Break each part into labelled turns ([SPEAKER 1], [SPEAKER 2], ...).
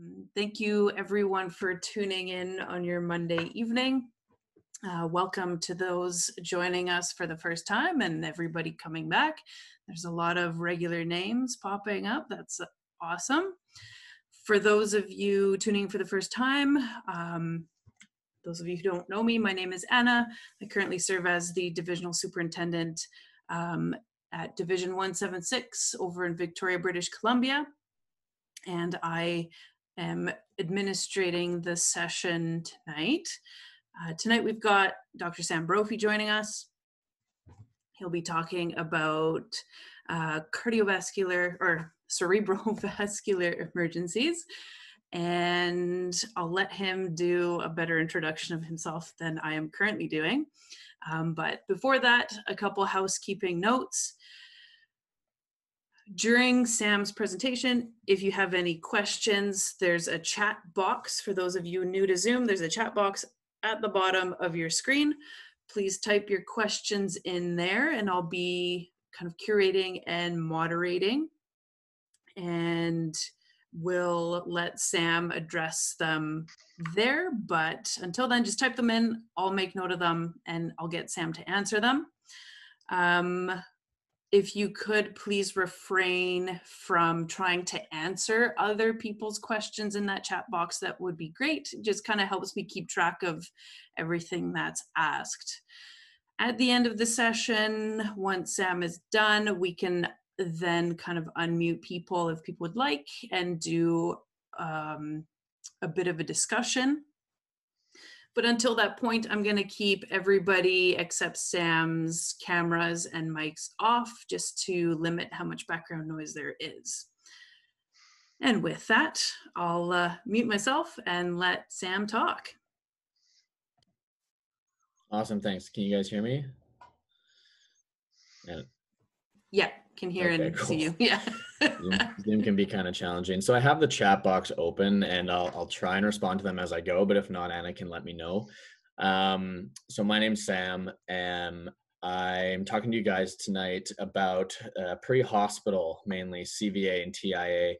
[SPEAKER 1] Um, thank you, everyone, for tuning in on your Monday evening. Uh, welcome to those joining us for the first time and everybody coming back. There's a lot of regular names popping up. That's awesome. For those of you tuning for the first time, um, those of you who don't know me, my name is Anna. I currently serve as the divisional superintendent um, at Division 176 over in Victoria, British Columbia. And I am administrating the session tonight. Uh, tonight we've got Dr. Sam Brophy joining us. He'll be talking about uh, cardiovascular or cerebrovascular emergencies. And I'll let him do a better introduction of himself than I am currently doing. Um, but before that, a couple housekeeping notes. During Sam's presentation, if you have any questions, there's a chat box. For those of you new to Zoom, there's a chat box at the bottom of your screen. Please type your questions in there and I'll be kind of curating and moderating. And we'll let Sam address them there. But until then, just type them in. I'll make note of them and I'll get Sam to answer them. Um, if you could please refrain from trying to answer other people's questions in that chat box, that would be great. It just kind of helps me keep track of everything that's asked. At the end of the session, once Sam is done, we can then kind of unmute people if people would like and do um, a bit of a discussion. But until that point, I'm going to keep everybody except Sam's cameras and mics off just to limit how much background noise there is. And with that, I'll uh, mute myself and let Sam talk.
[SPEAKER 2] Awesome, thanks. Can you guys hear me?
[SPEAKER 1] Yeah, yeah can hear okay, and cool. see you. Yeah.
[SPEAKER 2] Zoom, can be kind of challenging. So I have the chat box open and I'll, I'll try and respond to them as I go, but if not, Anna can let me know. Um, so my name's Sam and I'm talking to you guys tonight about uh, pre-hospital, mainly CVA and TIA.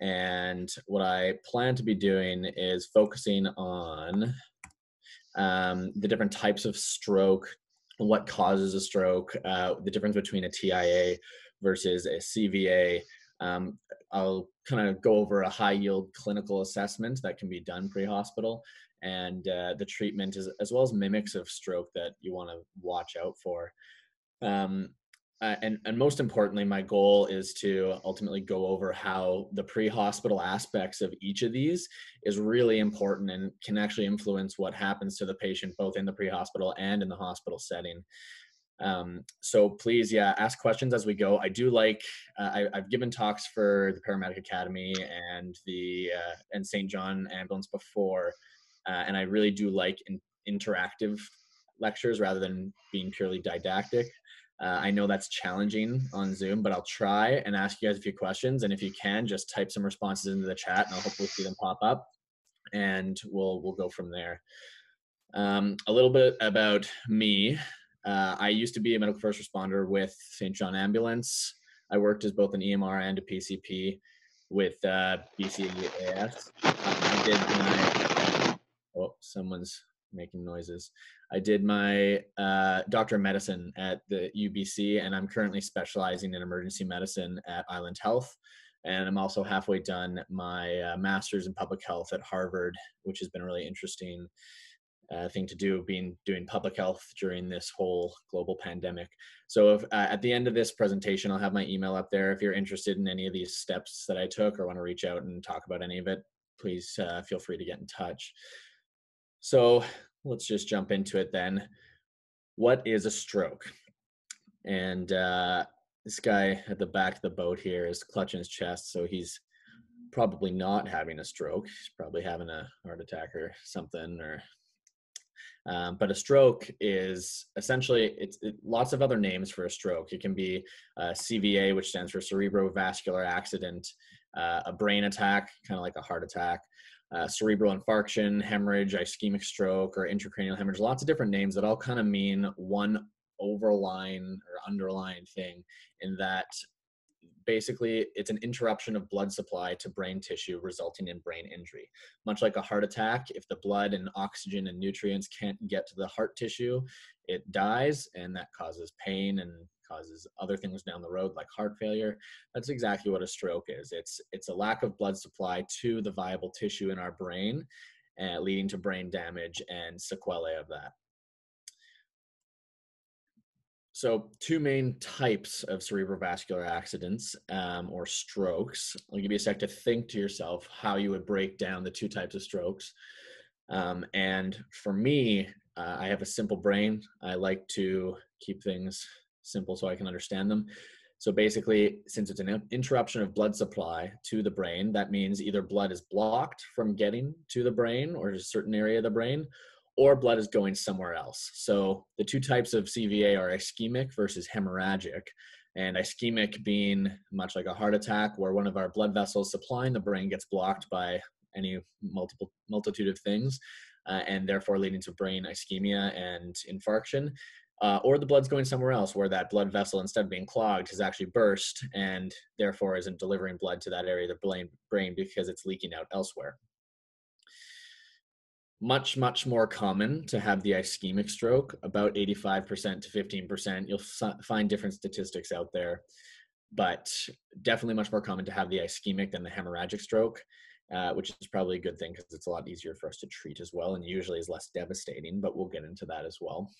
[SPEAKER 2] And what I plan to be doing is focusing on um, the different types of stroke, what causes a stroke, uh, the difference between a TIA versus a CVA, um, I'll kind of go over a high yield clinical assessment that can be done pre hospital and uh, the treatment is, as well as mimics of stroke that you want to watch out for. Um, uh, and, and most importantly, my goal is to ultimately go over how the pre-hospital aspects of each of these is really important and can actually influence what happens to the patient both in the pre-hospital and in the hospital setting. Um, so please, yeah, ask questions as we go. I do like, uh, I, have given talks for the Paramedic Academy and the uh, and St. John Ambulance before, uh, and I really do like in, interactive lectures rather than being purely didactic. Uh, I know that's challenging on Zoom, but I'll try and ask you guys a few questions. And if you can, just type some responses into the chat, and I'll hopefully see them pop up, and we'll we'll go from there. Um, a little bit about me. Uh, I used to be a medical first responder with St. John Ambulance. I worked as both an EMR and a PCP with uh, BCAS. Um, I did my, oh, someone's making noises. I did my uh, doctor of medicine at the UBC, and I'm currently specializing in emergency medicine at Island Health. And I'm also halfway done my uh, master's in public health at Harvard, which has been really interesting uh, thing to do being doing public health during this whole global pandemic. So if, uh, at the end of this presentation i'll have my email up there. If you're interested in any of these steps that i took or want to reach out and talk about any of it please uh, feel free to get in touch. So let's just jump into it then. What is a stroke? And uh, this guy at the back of the boat here is clutching his chest so he's probably not having a stroke. He's probably having a heart attack or something or um, but a stroke is essentially it's it, lots of other names for a stroke. It can be CVA, which stands for cerebrovascular accident, uh, a brain attack, kind of like a heart attack, uh, cerebral infarction, hemorrhage, ischemic stroke, or intracranial hemorrhage. Lots of different names that all kind of mean one overline or underlying thing in that basically it's an interruption of blood supply to brain tissue resulting in brain injury. Much like a heart attack if the blood and oxygen and nutrients can't get to the heart tissue it dies and that causes pain and causes other things down the road like heart failure. That's exactly what a stroke is. It's it's a lack of blood supply to the viable tissue in our brain uh, leading to brain damage and sequelae of that so, two main types of cerebrovascular accidents um, or strokes. I'll give you a sec to think to yourself how you would break down the two types of strokes. Um, and for me, uh, I have a simple brain. I like to keep things simple so I can understand them. So basically, since it's an interruption of blood supply to the brain, that means either blood is blocked from getting to the brain or a certain area of the brain, or blood is going somewhere else. So the two types of CVA are ischemic versus hemorrhagic. And ischemic being much like a heart attack, where one of our blood vessels supplying the brain gets blocked by any multiple multitude of things, uh, and therefore leading to brain ischemia and infarction. Uh, or the blood's going somewhere else where that blood vessel, instead of being clogged, has actually burst and therefore isn't delivering blood to that area of the brain because it's leaking out elsewhere much much more common to have the ischemic stroke about 85% to 15% you'll find different statistics out there but definitely much more common to have the ischemic than the hemorrhagic stroke uh, which is probably a good thing because it's a lot easier for us to treat as well and usually is less devastating but we'll get into that as well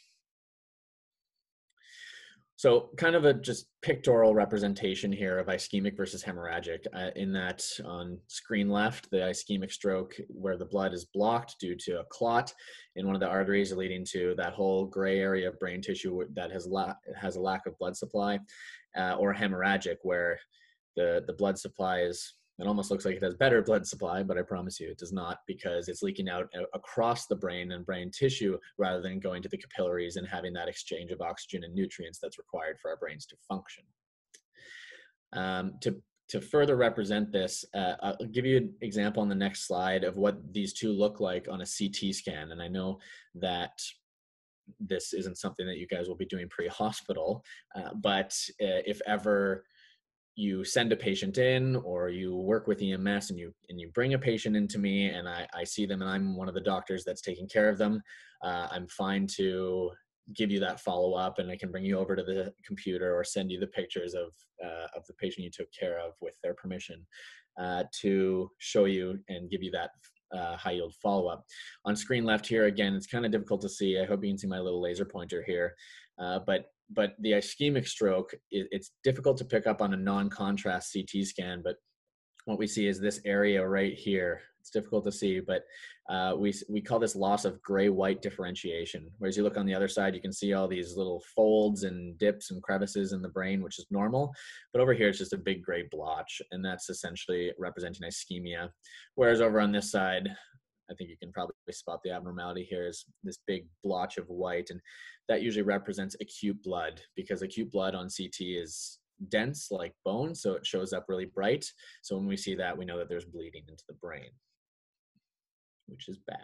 [SPEAKER 2] so kind of a just pictorial representation here of ischemic versus hemorrhagic uh, in that on screen left, the ischemic stroke where the blood is blocked due to a clot in one of the arteries leading to that whole gray area of brain tissue that has, la- has a lack of blood supply uh, or hemorrhagic where the, the blood supply is it almost looks like it has better blood supply, but I promise you it does not because it's leaking out across the brain and brain tissue rather than going to the capillaries and having that exchange of oxygen and nutrients that's required for our brains to function. Um, to, to further represent this, uh, I'll give you an example on the next slide of what these two look like on a CT scan. And I know that this isn't something that you guys will be doing pre-hospital, uh, but uh, if ever you send a patient in or you work with EMS and you and you bring a patient into me and I, I see them and I'm one of the doctors that's taking care of them, uh, I'm fine to give you that follow up and I can bring you over to the computer or send you the pictures of uh, of the patient you took care of with their permission uh, to show you and give you that uh, high yield follow up. On screen left here again, it's kind of difficult to see. I hope you can see my little laser pointer here, uh, but but the ischemic stroke, it, it's difficult to pick up on a non-contrast CT scan, but what we see is this area right here. It's difficult to see, but uh, we, we call this loss of gray-white differentiation. Whereas you look on the other side, you can see all these little folds and dips and crevices in the brain, which is normal. But over here, it's just a big gray blotch, and that's essentially representing ischemia. Whereas over on this side, I think you can probably spot the abnormality here is this big blotch of white. And that usually represents acute blood because acute blood on CT is dense like bone, so it shows up really bright. So when we see that, we know that there's bleeding into the brain, which is bad.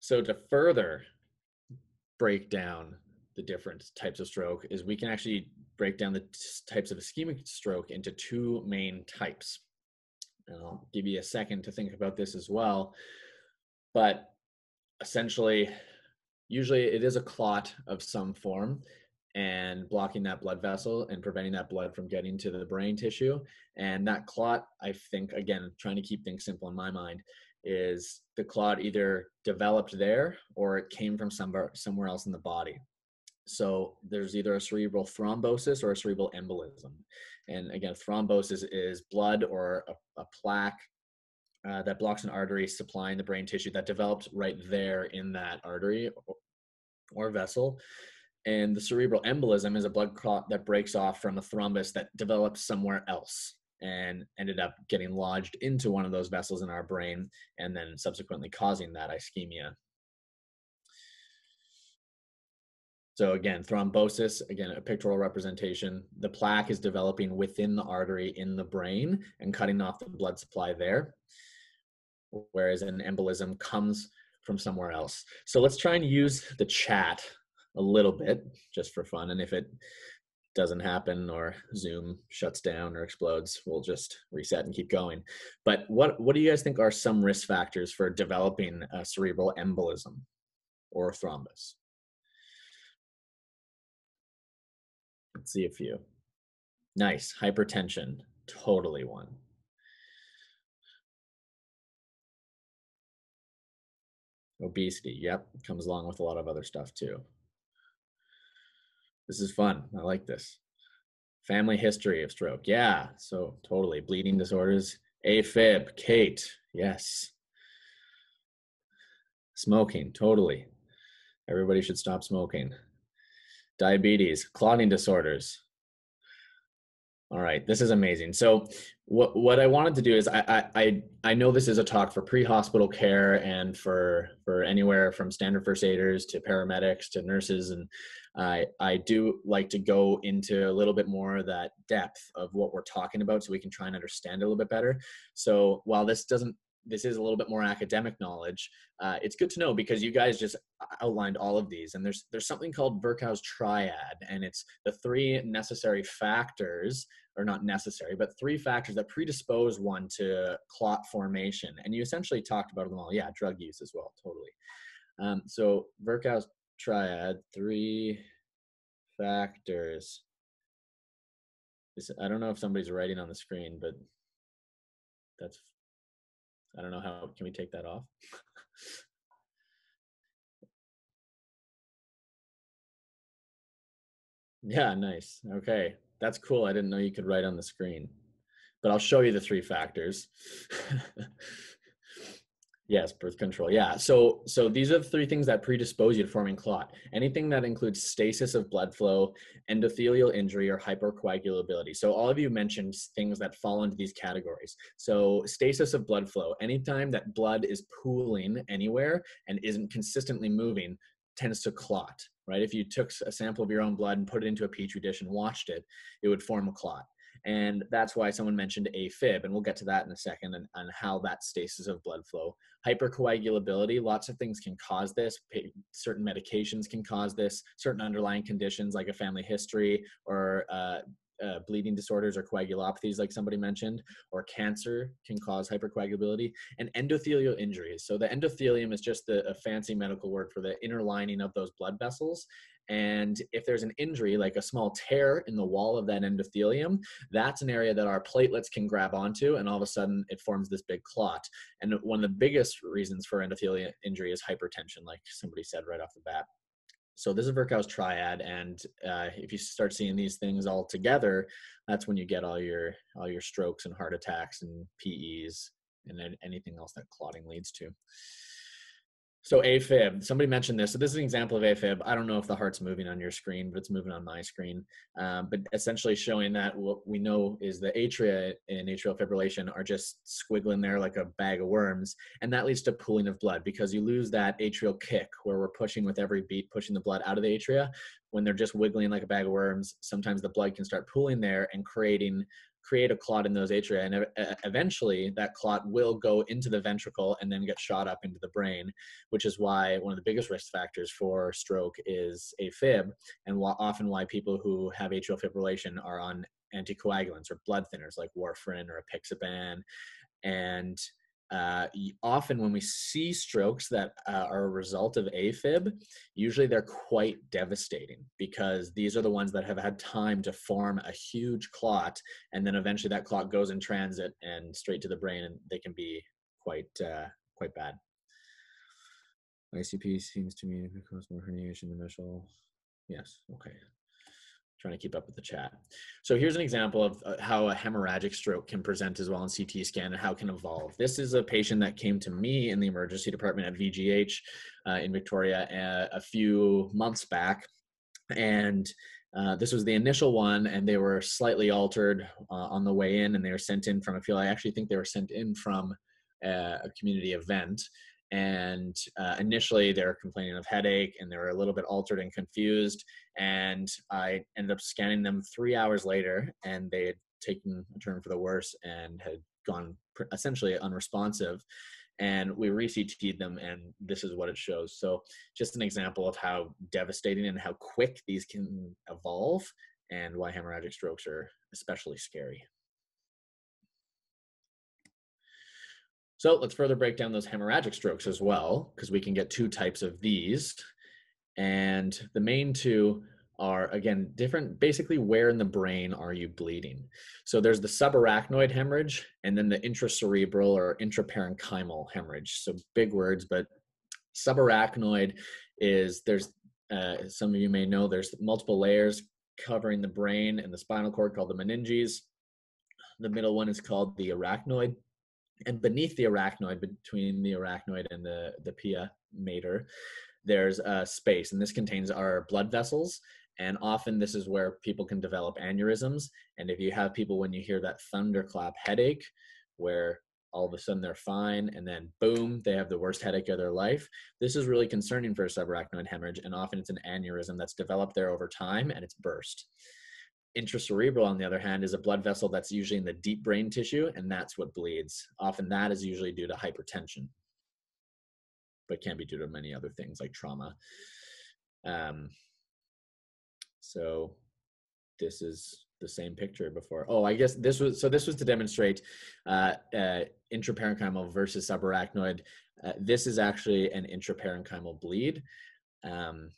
[SPEAKER 2] So to further break down the different types of stroke is we can actually break down the types of ischemic stroke into two main types and I'll give you a second to think about this as well. But essentially, usually it is a clot of some form and blocking that blood vessel and preventing that blood from getting to the brain tissue. And that clot, I think, again, trying to keep things simple in my mind, is the clot either developed there or it came from somewhere somewhere else in the body. So there's either a cerebral thrombosis or a cerebral embolism. And again, thrombosis is blood or a, a plaque uh, that blocks an artery supplying the brain tissue that developed right there in that artery or, or vessel. And the cerebral embolism is a blood clot that breaks off from a thrombus that developed somewhere else and ended up getting lodged into one of those vessels in our brain and then subsequently causing that ischemia. So again, thrombosis, again, a pictorial representation. The plaque is developing within the artery in the brain and cutting off the blood supply there, whereas an embolism comes from somewhere else. So let's try and use the chat a little bit just for fun. And if it doesn't happen or Zoom shuts down or explodes, we'll just reset and keep going. But what what do you guys think are some risk factors for developing a cerebral embolism or thrombus? Let's see a few. Nice. Hypertension. Totally one. Obesity. Yep. Comes along with a lot of other stuff too. This is fun. I like this. Family history of stroke. Yeah. So totally. Bleeding disorders. AFib. Kate. Yes. Smoking. Totally. Everybody should stop smoking. Diabetes. Clotting disorders. All right, this is amazing. So, what what I wanted to do is I I I know this is a talk for pre-hospital care and for for anywhere from standard first aiders to paramedics to nurses, and I I do like to go into a little bit more that depth of what we're talking about, so we can try and understand a little bit better. So, while this doesn't this is a little bit more academic knowledge. Uh, it's good to know because you guys just outlined all of these, and there's there's something called Virchow's triad, and it's the three necessary factors or not necessary, but three factors that predispose one to clot formation. And you essentially talked about them all. Yeah, drug use as well, totally. Um, so Virchow's triad, three factors. This, I don't know if somebody's writing on the screen, but that's, I don't know how, can we take that off? yeah, nice. Okay that's cool. I didn't know you could write on the screen, but I'll show you the three factors. yes, birth control. Yeah. So, so these are the three things that predispose you to forming clot. Anything that includes stasis of blood flow, endothelial injury, or hypercoagulability. So all of you mentioned things that fall into these categories. So stasis of blood flow, anytime that blood is pooling anywhere and isn't consistently moving, tends to clot right? If you took a sample of your own blood and put it into a petri dish and watched it, it would form a clot. And that's why someone mentioned AFib, and we'll get to that in a second and, and how that stasis of blood flow. Hypercoagulability, lots of things can cause this. Certain medications can cause this, certain underlying conditions like a family history or uh, uh, bleeding disorders or coagulopathies, like somebody mentioned, or cancer can cause hypercoagulability, and endothelial injuries. So the endothelium is just the, a fancy medical word for the inner lining of those blood vessels. And if there's an injury, like a small tear in the wall of that endothelium, that's an area that our platelets can grab onto, and all of a sudden it forms this big clot. And one of the biggest reasons for endothelial injury is hypertension, like somebody said right off the bat so this is Virchow's triad, and uh, if you start seeing these things all together, that's when you get all your all your strokes and heart attacks and PEs and anything else that clotting leads to. So AFib, somebody mentioned this. So this is an example of AFib. I don't know if the heart's moving on your screen, but it's moving on my screen. Um, but essentially showing that what we know is the atria in atrial fibrillation are just squiggling there like a bag of worms. And that leads to pooling of blood because you lose that atrial kick where we're pushing with every beat, pushing the blood out of the atria. When they're just wiggling like a bag of worms, sometimes the blood can start pooling there and creating create a clot in those atria and eventually that clot will go into the ventricle and then get shot up into the brain which is why one of the biggest risk factors for stroke is afib and often why people who have atrial fibrillation are on anticoagulants or blood thinners like warfarin or apixaban and uh, often when we see strokes that uh, are a result of AFib, usually they're quite devastating because these are the ones that have had time to form a huge clot, and then eventually that clot goes in transit and straight to the brain, and they can be quite uh, quite bad. ICP seems to me to cause more herniation initial. Yes. Okay trying to keep up with the chat. So here's an example of uh, how a hemorrhagic stroke can present as well in CT scan and how it can evolve. This is a patient that came to me in the emergency department at VGH uh, in Victoria a, uh, a, few months back. And uh, this was the initial one, and they were slightly altered uh, on the way in, and they were sent in from a field. I actually think they were sent in from a, uh, a community event and uh, initially they were complaining of headache and they were a little bit altered and confused and i ended up scanning them three hours later and they had taken a turn for the worse and had gone essentially unresponsive and we re-CT'd them and this is what it shows so just an example of how devastating and how quick these can evolve and why hemorrhagic strokes are especially scary. So let's further break down those hemorrhagic strokes as well, because we can get two types of these. And the main two are, again, different, basically where in the brain are you bleeding? So there's the subarachnoid hemorrhage and then the intracerebral or intraparenchymal hemorrhage. So big words, but subarachnoid is there's, uh, some of you may know, there's multiple layers covering the brain and the spinal cord called the meninges. The middle one is called the arachnoid and beneath the arachnoid, between the arachnoid and the, the pia mater, there's a space, and this contains our blood vessels. And often this is where people can develop aneurysms. And if you have people when you hear that thunderclap headache, where all of a sudden they're fine and then boom they have the worst headache of their life this is really concerning for a subarachnoid hemorrhage and often it's an aneurysm that's developed there over time and it's burst Intracerebral, on the other hand, is a blood vessel that's usually in the deep brain tissue, and that's what bleeds. Often that is usually due to hypertension, but can be due to many other things like trauma. Um, so this is the same picture before. Oh, I guess this was so. This was to demonstrate uh, uh, intraparenchymal versus subarachnoid. Uh, this is actually an intraparenchymal bleed. Um,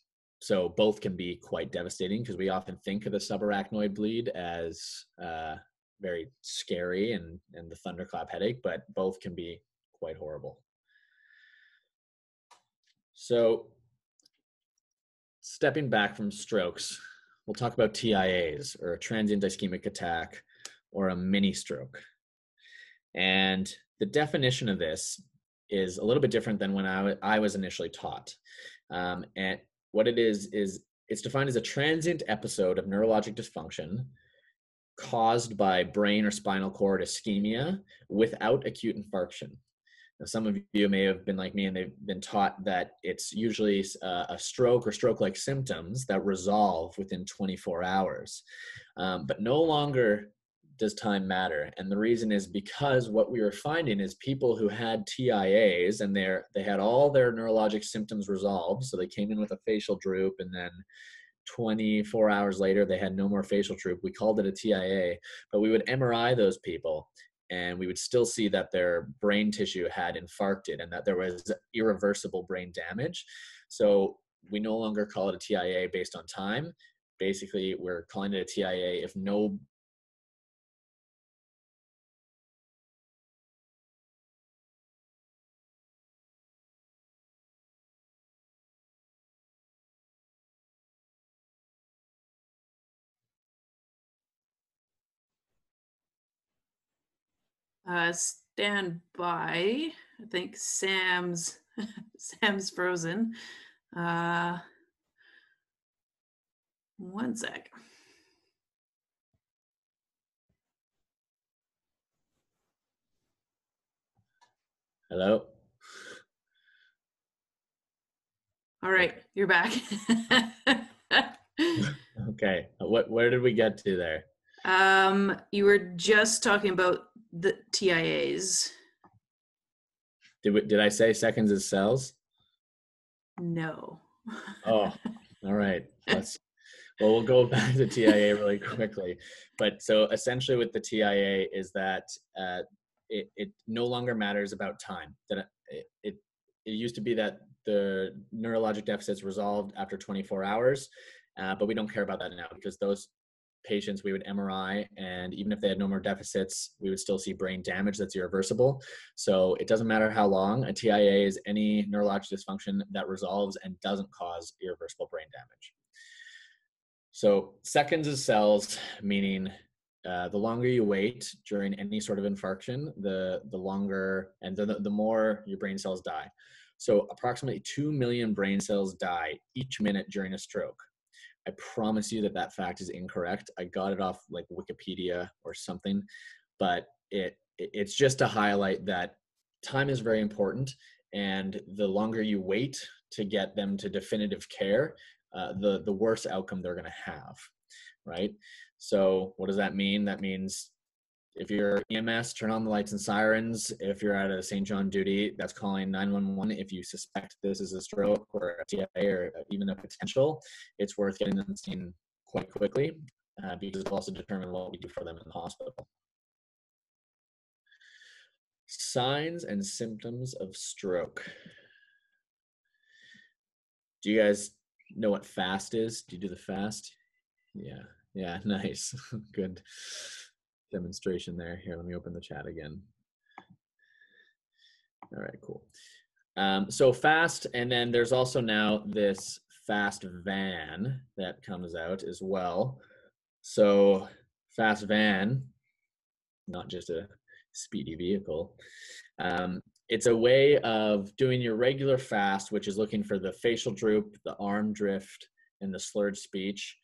[SPEAKER 2] so both can be quite devastating because we often think of the subarachnoid bleed as uh, very scary and, and the thunderclap headache, but both can be quite horrible. So stepping back from strokes, we'll talk about TIAs or a transient ischemic attack or a mini stroke. And the definition of this is a little bit different than when I, I was initially taught. Um, and what it is is it's defined as a transient episode of neurologic dysfunction caused by brain or spinal cord ischemia without acute infarction. Now, some of you may have been like me and they've been taught that it's usually uh, a stroke or stroke like symptoms that resolve within 24 hours. Um, but no longer does time matter? And the reason is because what we were finding is people who had TIAs and they they had all their neurologic symptoms resolved. So they came in with a facial droop and then 24 hours later they had no more facial droop. We called it a TIA, but we would MRI those people and we would still see that their brain tissue had infarcted and that there was irreversible brain damage. So we no longer call it a TIA based on time. Basically, we're calling it a TIA if no
[SPEAKER 1] Uh, stand by. I think Sam's Sam's frozen. Uh, one sec.
[SPEAKER 2] Hello.
[SPEAKER 1] All right, you're back.
[SPEAKER 2] okay. What where did we get to there?
[SPEAKER 1] Um, you were just talking about the TIAs.
[SPEAKER 2] Did we, did I say seconds is cells?
[SPEAKER 1] No.
[SPEAKER 2] Oh, all right. Let's well, we'll go back to TIA really quickly. But so essentially, with the TIA is that uh, it, it no longer matters about time. That it, it it used to be that the neurologic deficits resolved after 24 hours, uh, but we don't care about that now because those patients we would MRI, and even if they had no more deficits, we would still see brain damage that's irreversible. So it doesn't matter how long. A TIA is any neurologic dysfunction that resolves and doesn't cause irreversible brain damage. So seconds is cells, meaning uh, the longer you wait during any sort of infarction, the the longer and the, the more your brain cells die. So approximately 2 million brain cells die each minute during a stroke. I promise you that that fact is incorrect. I got it off like Wikipedia or something, but it it's just to highlight that time is very important, and the longer you wait to get them to definitive care, uh, the the worse outcome they're going to have, right? So what does that mean? That means if you're EMS, turn on the lights and sirens. If you're at a St. John duty, that's calling 911. If you suspect this is a stroke or a TIA or even a potential, it's worth getting them seen quite quickly. uh, because it'll also determine what we do for them in the hospital. Signs and symptoms of stroke. Do you guys know what fast is? Do you do the fast? Yeah, yeah, nice. Good demonstration there. Here, let me open the chat again. All right, cool. Um, so fast, and then there's also now this fast van that comes out as well. So fast van, not just a speedy vehicle. Um, it's a way of doing your regular fast, which is looking for the facial droop, the arm drift, and the slurred speech,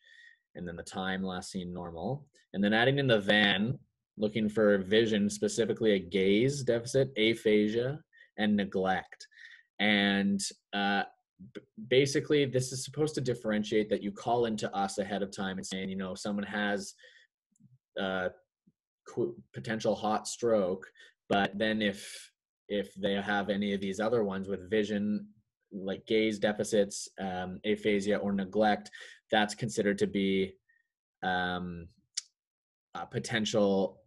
[SPEAKER 2] and then the time last seen normal. And then adding in the van, looking for vision, specifically a gaze deficit, aphasia, and neglect. And uh, b- basically, this is supposed to differentiate that you call into us ahead of time and saying, you know, someone has uh, qu- potential hot stroke, but then if if they have any of these other ones with vision like gaze deficits um, aphasia or neglect that's considered to be um, a potential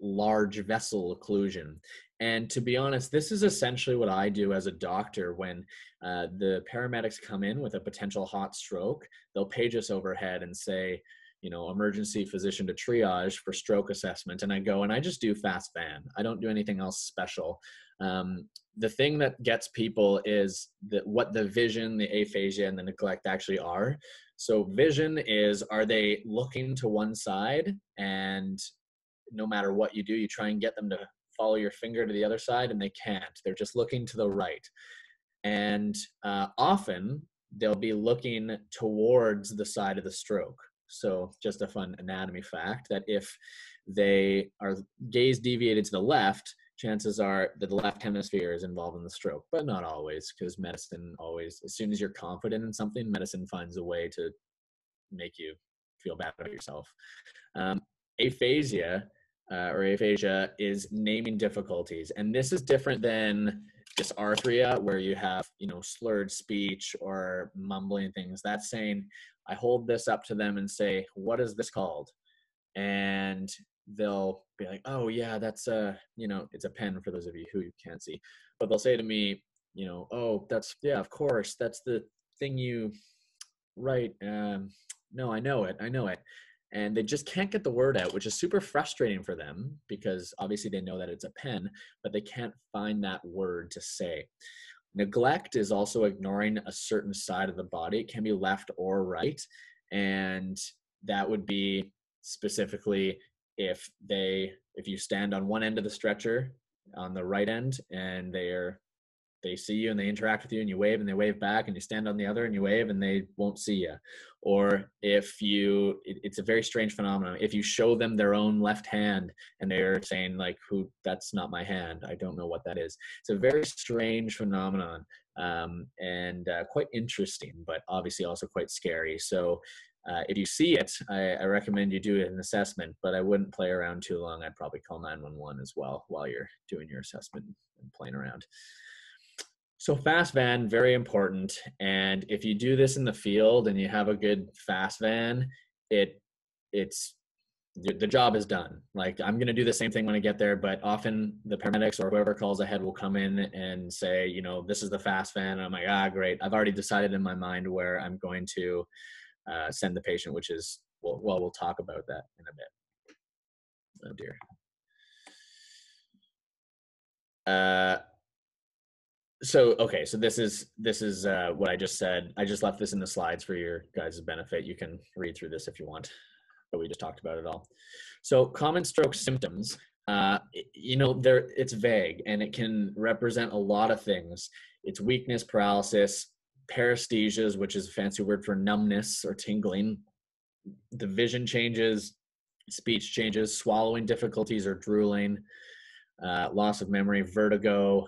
[SPEAKER 2] large vessel occlusion and to be honest, this is essentially what I do as a doctor when uh, the paramedics come in with a potential hot stroke. They'll page us overhead and say, you know, emergency physician to triage for stroke assessment. And I go and I just do fast van. I don't do anything else special. Um, the thing that gets people is that what the vision, the aphasia, and the neglect actually are. So, vision is are they looking to one side and no matter what you do, you try and get them to follow your finger to the other side and they can't. They're just looking to the right. And uh, often they'll be looking towards the side of the stroke. So, just a fun anatomy fact that if they are gaze deviated to the left, chances are that the left hemisphere is involved in the stroke, but not always, because medicine always, as soon as you're confident in something, medicine finds a way to make you feel bad about yourself. Um, aphasia uh, or aphasia is naming difficulties. And this is different than dysarthria, where you have, you know, slurred speech or mumbling things. That's saying, I hold this up to them and say, what is this called? And they'll be like, oh, yeah, that's a, you know, it's a pen for those of you who you can't see. But they'll say to me, you know, oh, that's, yeah, of course, that's the thing you write. Um, no, I know it. I know it and they just can't get the word out, which is super frustrating for them because obviously they know that it's a pen, but they can't find that word to say. Neglect is also ignoring a certain side of the body. It can be left or right. And that would be specifically if they if you stand on one end of the stretcher on the right end and they're they see you and they interact with you and you wave and they wave back and you stand on the other and you wave and they won't see you or if you it, it's a very strange phenomenon. If you show them their own left hand and they're saying like who that's not my hand. I don't know what that is. It's a very strange phenomenon um, and uh, quite interesting but obviously also quite scary. So uh, if you see it, I, I, recommend you do an assessment, but I wouldn't play around too long. I'd probably call 911 as well while you're doing your assessment and playing around. So fast van, very important. And if you do this in the field and you have a good fast van, it it's the job is done. Like I'm going to do the same thing when I get there, but often the paramedics or whoever calls ahead will come in and say, you know, this is the fast van. And I'm like, ah, great. I've already decided in my mind where I'm going to uh, send the patient, which is well, well, we'll talk about that in a bit. Oh dear. Uh, so okay so this is this is uh, what i just said i just left this in the slides for your guys' benefit you can read through this if you want but we just talked about it all so common stroke symptoms uh, you know there it's vague and it can represent a lot of things it's weakness paralysis paresthesias which is a fancy word for numbness or tingling the vision changes speech changes swallowing difficulties or drooling uh, loss of memory vertigo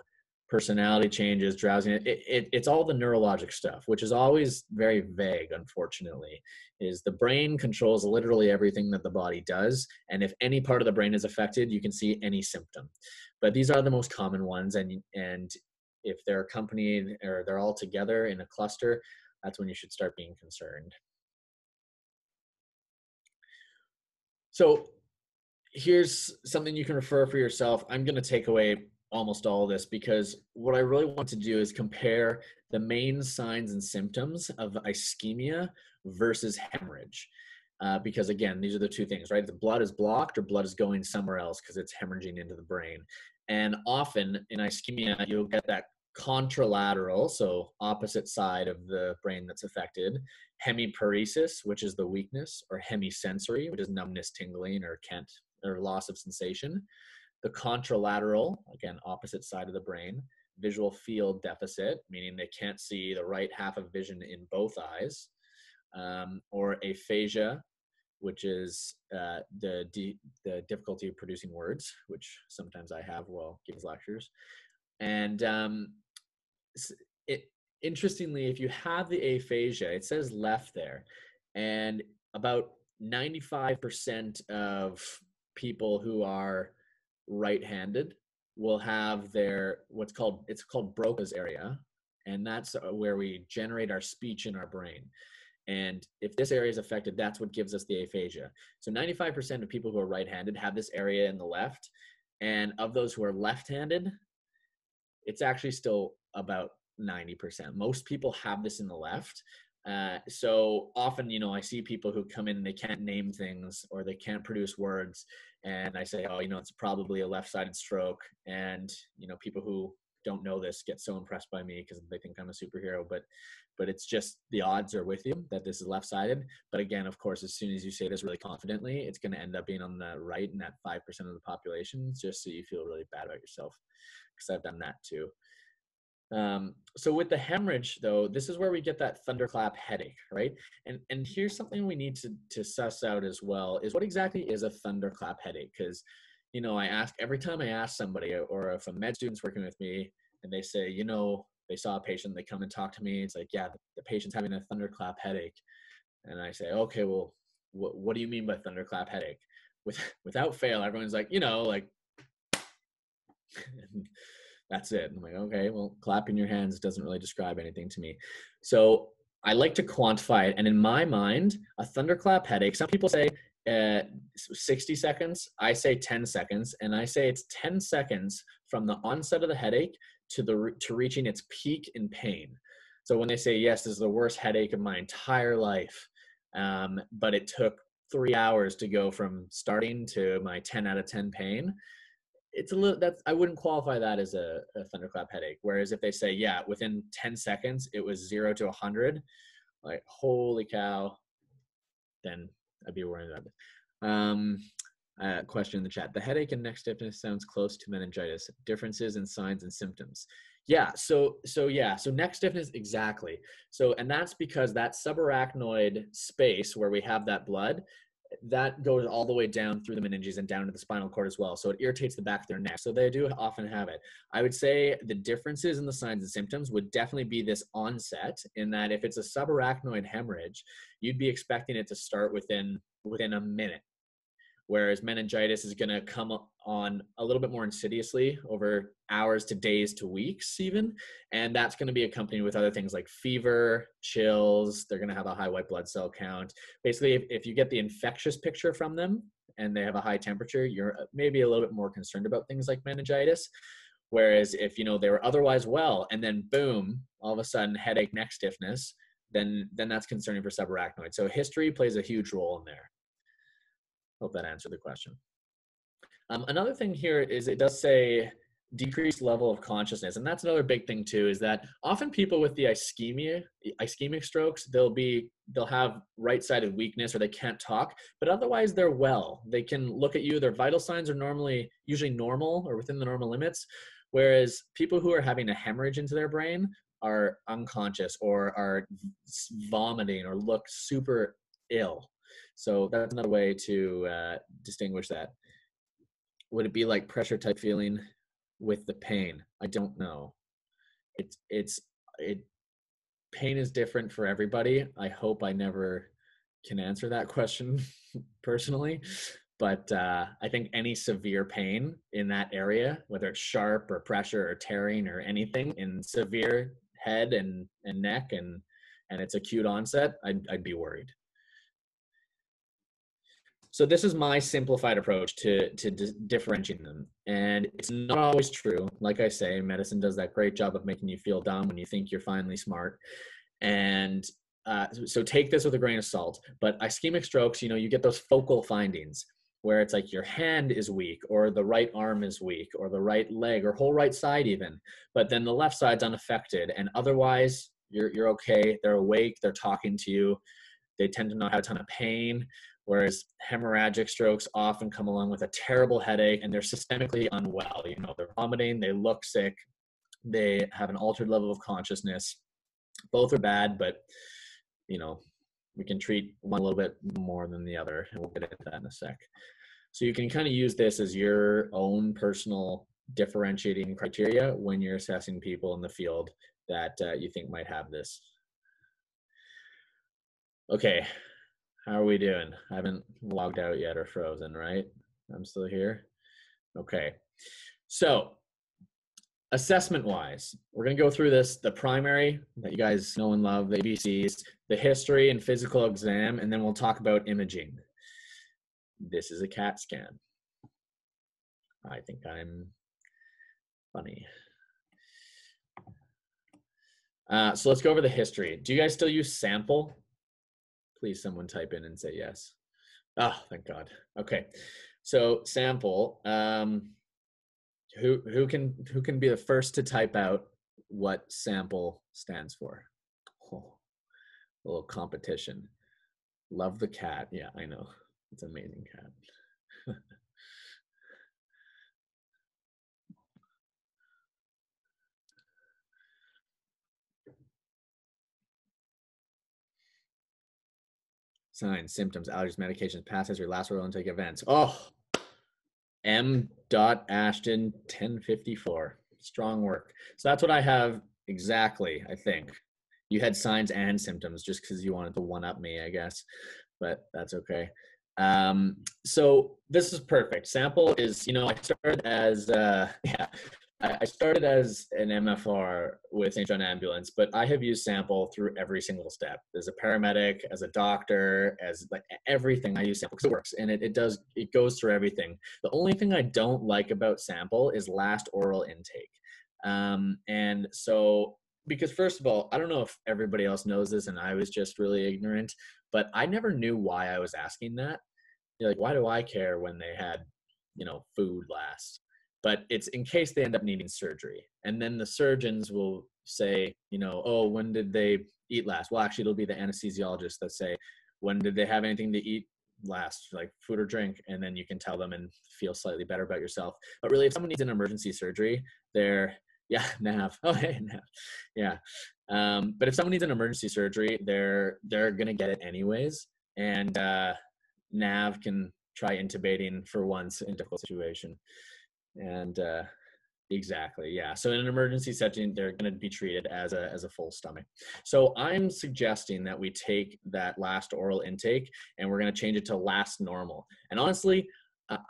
[SPEAKER 2] personality changes, drowsiness. It, it, it's all the neurologic stuff, which is always very vague, unfortunately. Is the brain controls literally everything that the body does. And if any part of the brain is affected, you can see any symptom. But these are the most common ones. And, and if they're accompanied or they're all together in a cluster, that's when you should start being concerned. So here's something you can refer for yourself. I'm going to take away almost all of this because what I really want to do is compare the main signs and symptoms of ischemia versus hemorrhage. Uh, because again, these are the two things, right? The blood is blocked or blood is going somewhere else because it's hemorrhaging into the brain. And often in ischemia, you'll get that contralateral, so opposite side of the brain that's affected, hemiparesis, which is the weakness, or hemisensory, which is numbness, tingling, or can't or loss of sensation. The contralateral, again, opposite side of the brain, visual field deficit, meaning they can't see the right half of vision in both eyes, um, or aphasia, which is uh, the, the difficulty of producing words, which sometimes I have while giving lectures. And um, it, interestingly, if you have the aphasia, it says left there, and about 95% of people who are right-handed will have their what's called it's called Broca's area, and that's uh, where we generate our speech in our brain. And if this area is affected, that's what gives us the aphasia. So 95% of people who are right-handed have this area in the left, and of those who are left-handed, it's actually still about 90%. Most people have this in the left. Uh, so often, you know, I see people who come in and they can't name things or they can't produce words. And I say, oh, you know, it's probably a left sided stroke. And, you know, people who don't know this get so impressed by me because they think I'm a superhero. But but it's just the odds are with you that this is left sided. But again, of course, as soon as you say this really confidently, it's going to end up being on the right in that 5% of the population, just so you feel really bad about yourself. Because I've done that too. Um, so with the hemorrhage, though, this is where we get that thunderclap headache, right? And and here's something we need to to suss out as well: is what exactly is a thunderclap headache? Because you know, I ask every time I ask somebody, or if a med student's working with me, and they say, you know, they saw a patient, they come and talk to me. It's like, yeah, the patient's having a thunderclap headache, and I say, okay, well, what what do you mean by thunderclap headache? With without fail, everyone's like, you know, like that's it. I'm like, okay, well, clapping your hands doesn't really describe anything to me. So I like to quantify it. And in my mind, a thunderclap headache, some people say uh, 60 seconds. I say 10 seconds. And I say it's 10 seconds from the onset of the headache to the to reaching its peak in pain. So when they say, yes, this is the worst headache of my entire life, um, but it took three hours to go from starting to my 10 out of 10 pain, it's a little that's i wouldn't qualify that as a, a, thunderclap headache whereas if they say yeah within 10 seconds it was zero to 100 like holy cow then i'd be worried about it um uh, question in the chat the headache and neck stiffness sounds close to meningitis differences in signs and symptoms yeah so so yeah so neck stiffness exactly so and that's because that subarachnoid space where we have that blood that goes all the way down through the meninges and down to the spinal cord as well. So it irritates the back of their neck. So they do often have it. I would say the differences in the signs and symptoms would definitely be this onset in that if it's a subarachnoid hemorrhage, you'd be expecting it to start within within a minute whereas meningitis is going to come on a little bit more insidiously over hours to days to weeks even and that's going to be accompanied with other things like fever chills they're going to have a high white blood cell count. Basically if, if you get the infectious picture from them and they have a high temperature you're uh, maybe a little bit more concerned about things like meningitis whereas if you know they were otherwise well and then boom all of a sudden headache neck stiffness then then that's concerning for subarachnoid. So history plays a huge role in there Hope that answered the question. Um, another thing here is it does say decreased level of consciousness and that's another big thing too is that often people with the ischemia ischemic strokes they'll be they'll have right-sided weakness or they can't talk but otherwise they're well they can look at you their vital signs are normally usually normal or within the normal limits whereas people who are having a hemorrhage into their brain are unconscious or are vomiting or look super ill so that's another way to uh, distinguish that. Would it be like pressure type feeling with the pain? I don't know. It's it's it. Pain is different for everybody. I hope I never can answer that question personally, but uh, I think any severe pain in that area, whether it's sharp or pressure or tearing or anything in severe head and, and neck and and it's acute onset, I'd, I'd be worried. So this is my simplified approach to to di- differentiating them, and it's not always true. Like I say, medicine does that great job of making you feel dumb when you think you're finally smart, and uh, so take this with a grain of salt. But ischemic strokes, you know, you get those focal findings where it's like your hand is weak or the right arm is weak or the right leg or whole right side even but then the left side's unaffected. And otherwise you're, you're okay. They're awake. They're talking to you. They tend to not have a ton of pain whereas hemorrhagic strokes often come along with a terrible headache and they're systemically unwell. You know they're vomiting they look sick they have an altered level of consciousness. Both are bad but you know we can treat one a little bit more than the other and we'll get into that in a sec. So you can kind of use this as your own personal differentiating criteria when you're assessing people in the field that uh, you think might have this. Okay how are we doing i haven't logged out yet or frozen right i'm still here okay so assessment wise, we're going to go through this the primary that you guys know and love, the ABCs, the history and physical exam, and then we'll talk about imaging. This is a CAT scan. I think I'm funny. Uh, so let's go over the history. Do you guys still use sample? Please, someone type in and say yes. Oh, thank God. Okay. So sample. Um, who who can who can be the first to type out what sample stands for? Oh, a little competition. Love the cat. Yeah, I know. It's amazing cat. Signs, symptoms, allergies, medications, past history, last oral intake events. Oh, M. Dot Ashton 1054. Strong work. So that's what I have exactly, I think. You had signs and symptoms just because you wanted to one up me, I guess, but that's okay. Um, so this is perfect. Sample is, you know, I started as, uh, yeah, I started as an MFR with St. John Ambulance, but I have used sample through every single step. As a paramedic, as a doctor, as like everything, I use sample because it works and it, it does, it goes through everything. The only thing I don't like about sample is last oral intake. Um, and so, because first of all, I don't know if everybody else knows this and I was just really ignorant, but I never knew why I was asking that. You're like, why do I care when they had, you know, food last? But it's in case they end up needing surgery. And then the surgeons will say, you know, oh, when did they eat last? Well, actually, it'll be the anesthesiologist that say, when did they have anything to eat last, like food or drink? And then you can tell them and feel slightly better about yourself. But really, if someone needs an emergency surgery, they're yeah, Nav. Hey, Nav. Yeah. Um, but if someone needs an emergency surgery, they're they're gonna get it anyways, and uh, Nav can try intubating for once in difficult situation and uh, exactly yeah. So in an emergency setting they're going to be treated as a as a full stomach. So i'm suggesting that we take that last oral intake and we're going to change it to last normal. And honestly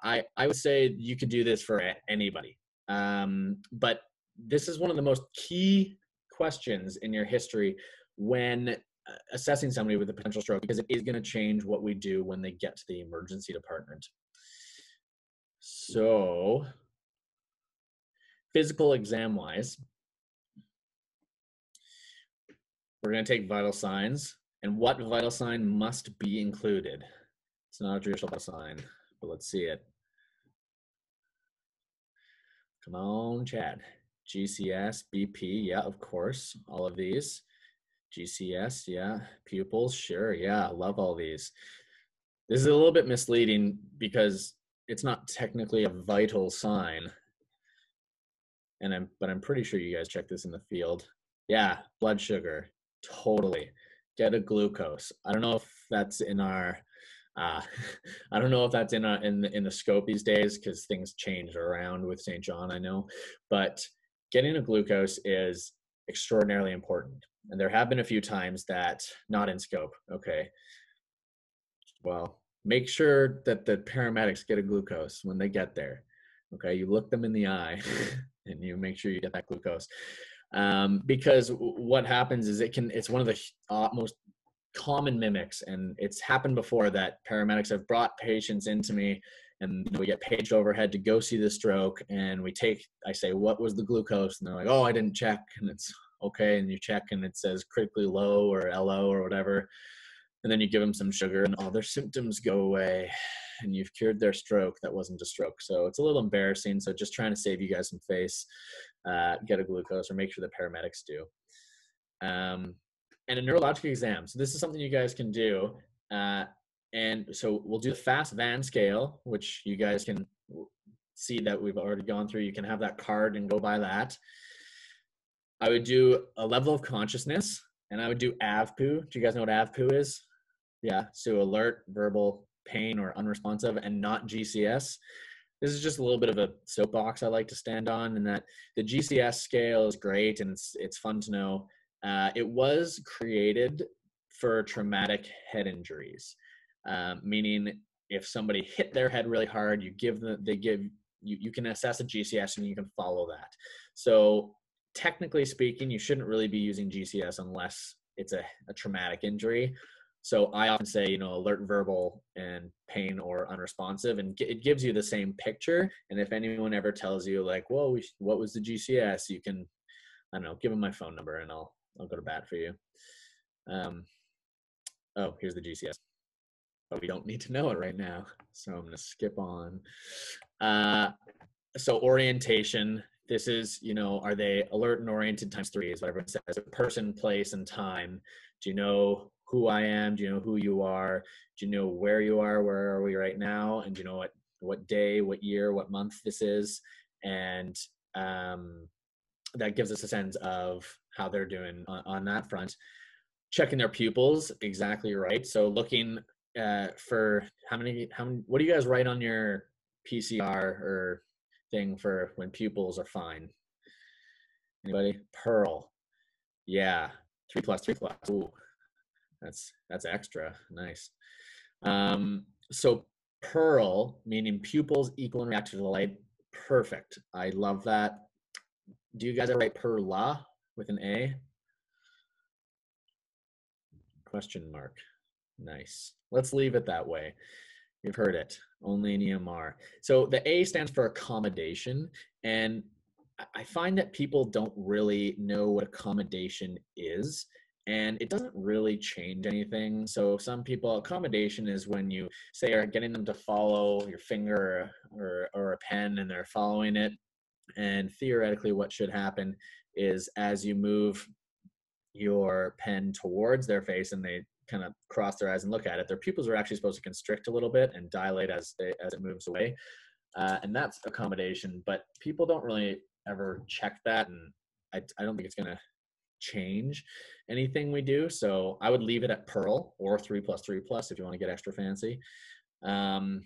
[SPEAKER 2] i i would say you could do this for anybody. Um, but this is one of the most key questions in your history when uh, assessing somebody with a potential stroke because it is going to change what we do when they get to the emergency department. So physical exam wise, we're going to take vital signs and what vital sign must be included. It's not a traditional vital sign, but let's see it. Come on, Chad. GCS, BP, yeah, of course, all of these. GCS, yeah. Pupils, sure, yeah, love all these. This is a little bit misleading because it's not technically a vital sign and I'm but I'm pretty sure you guys check this in the field. Yeah, blood sugar, totally. Get a glucose. I don't know if that's in our uh, I don't know if that's in a, in the, in the scope these days because things change around with St. John. I know, but getting a glucose is extraordinarily important. And there have been a few times that not in scope. Okay. Well, make sure that the paramedics get a glucose when they get there. Okay. You look them in the eye and you make sure you get that glucose. Um, because what happens is it can it's one of the uh, most common mimics and it's happened before that paramedics have brought patients into me and we get paged overhead to go see the stroke and we take i say what was the glucose? And they're like oh i didn't check and it's okay and you check and it says critically low or lo or whatever and then you give them some sugar and all their symptoms go away and you've cured their stroke that wasn't a stroke. So it's a little embarrassing. So just trying to save you guys some face uh, get a glucose or make sure the paramedics do. Um, and a neurologic exam. So this is something you guys can do uh, and so we'll do the fast van scale which you guys can see that we've already gone through. You can have that card and go by that. I would do a level of consciousness and i would do avpu do you guys know what avpu is yeah so alert verbal pain or unresponsive and not GCS. This is just a little bit of a soapbox I like to stand on, and that the GCS scale is great and it's it's fun to know. Uh, it was created for traumatic head injuries, um, meaning if somebody hit their head really hard, you give them they give you you can assess a GCS and you can follow that. So technically speaking, you shouldn't really be using GCS unless it's a, a traumatic injury. So I often say, you know, alert verbal and pain or unresponsive, and it gives you the same picture. And if anyone ever tells you like, "Well, we, what was the GCS?" You can, I don't know, give them my phone number, and I'll I'll go to bat for you. Um, oh, here's the GCS, but we don't need to know it right now, so I'm gonna skip on. Uh, so orientation. This is, you know, are they alert and oriented times three is what everyone says. A person, place, and time. Do you know who I am? Do you know who you are? Do you know where you are? Where are we right now? And do you know what what day, what year, what month this is? And um, that gives us a sense of how they're doing on, on that front. Checking their pupils, exactly right. So looking uh, for how many, how many, what do you guys write on your PCR or thing for when pupils are fine? Anybody? Pearl. Yeah. Three plus, three plus. Ooh, that's that's extra nice. Um, so pearl, meaning pupils equal in reaction to the light. Perfect. I love that. Do you guys ever write perla with an A? Question mark. Nice. Let's leave it that way. You've heard it. Only in EMR. So the A stands for accommodation. And I find that people don't really know what accommodation is and it doesn't really change anything. So some people accommodation is when you say are getting them to follow your finger or or a pen and they're following it. And theoretically what should happen is as you move your pen towards their face and they kind of cross their eyes and look at it, their pupils are actually supposed to constrict a little bit and dilate as they as it moves away. Uh, and that's accommodation, but people don't really ever check that and I, I don't think it's going to change anything we do. So I would leave it at Pearl or three plus three plus if you want to get extra fancy. Um,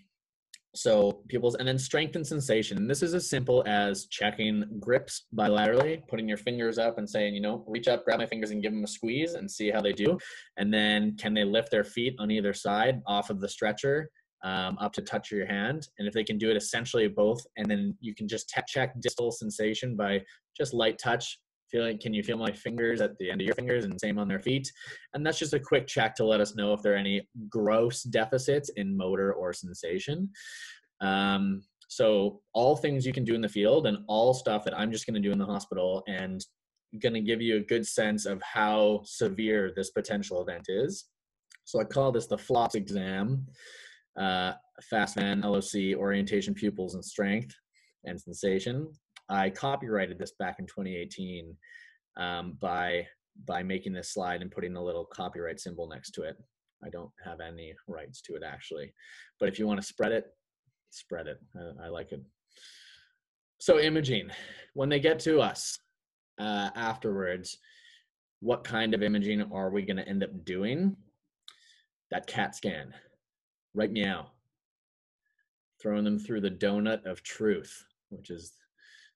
[SPEAKER 2] so pupils and then strength and sensation. And this is as simple as checking grips bilaterally, putting your fingers up and saying, you know, reach up, grab my fingers and give them a squeeze and see how they do. And then can they lift their feet on either side off of the stretcher um, up to touch your hand. And if they can do it essentially both, and then you can just t- check distal sensation by just light touch, feeling can you feel my fingers at the end of your fingers and same on their feet? And that's just a quick check to let us know if there are any gross deficits in motor or sensation. Um, so all things you can do in the field and all stuff that i'm just going to do in the hospital and going to give you a good sense of how severe this potential event is. So i call this the flops exam. Uh, fast van loc orientation pupils and strength and sensation I copyrighted this back in 2018 um, by by making this slide and putting a little copyright symbol next to it. I don't have any rights to it actually, but if you want to spread it, spread it. I, I like it. So imaging, when they get to us uh, afterwards, what kind of imaging are we going to end up doing? That CAT scan, right meow, throwing them through the donut of truth, which is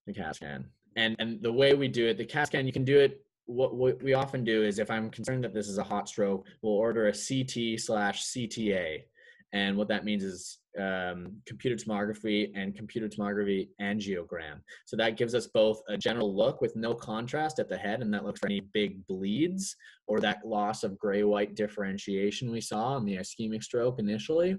[SPEAKER 2] the CAT scan. And and the way we do it, the CAT scan, you can do it. What, what we often do is if I'm concerned that this is a hot stroke, we'll order a CT slash CTA. And what that means is um, computer tomography and computer tomography angiogram. So that gives us both a general look with no contrast at the head, and that looks for any big bleeds or that loss of gray white differentiation we saw in the ischemic stroke initially.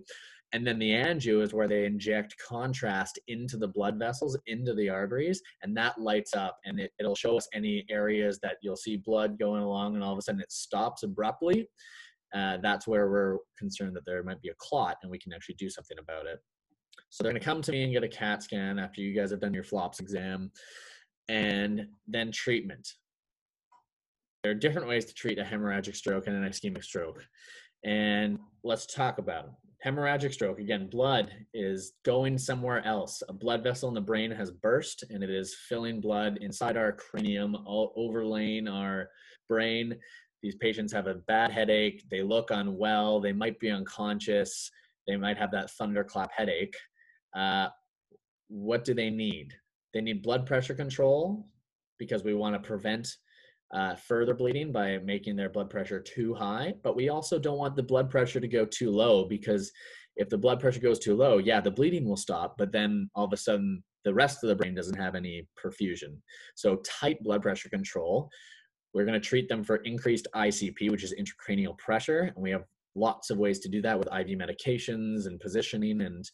[SPEAKER 2] And then the angio is where they inject contrast into the blood vessels, into the arteries, and that lights up and it, it'll show us any areas that you'll see blood going along and all of a sudden it stops abruptly uh, that's where we're concerned that there might be a clot and we can actually do something about it. So they're going to come to me and get a CAT scan after you guys have done your flops exam and then treatment. There are different ways to treat a hemorrhagic stroke and an ischemic stroke. And let's talk about them. Hemorrhagic stroke, again, blood is going somewhere else. A blood vessel in the brain has burst and it is filling blood inside our cranium, all overlaying our brain these patients have a bad headache, they look unwell, they might be unconscious, they might have that thunderclap headache. Uh, what do they need? They need blood pressure control because we want to prevent uh, further bleeding by making their blood pressure too high. But we also don't want the blood pressure to go too low because if the blood pressure goes too low, yeah, the bleeding will stop, but then all of a sudden the rest of the brain doesn't have any perfusion. So tight blood pressure control we're going to treat them for increased ICP, which is intracranial pressure, and we have lots of ways to do that with IV medications and positioning and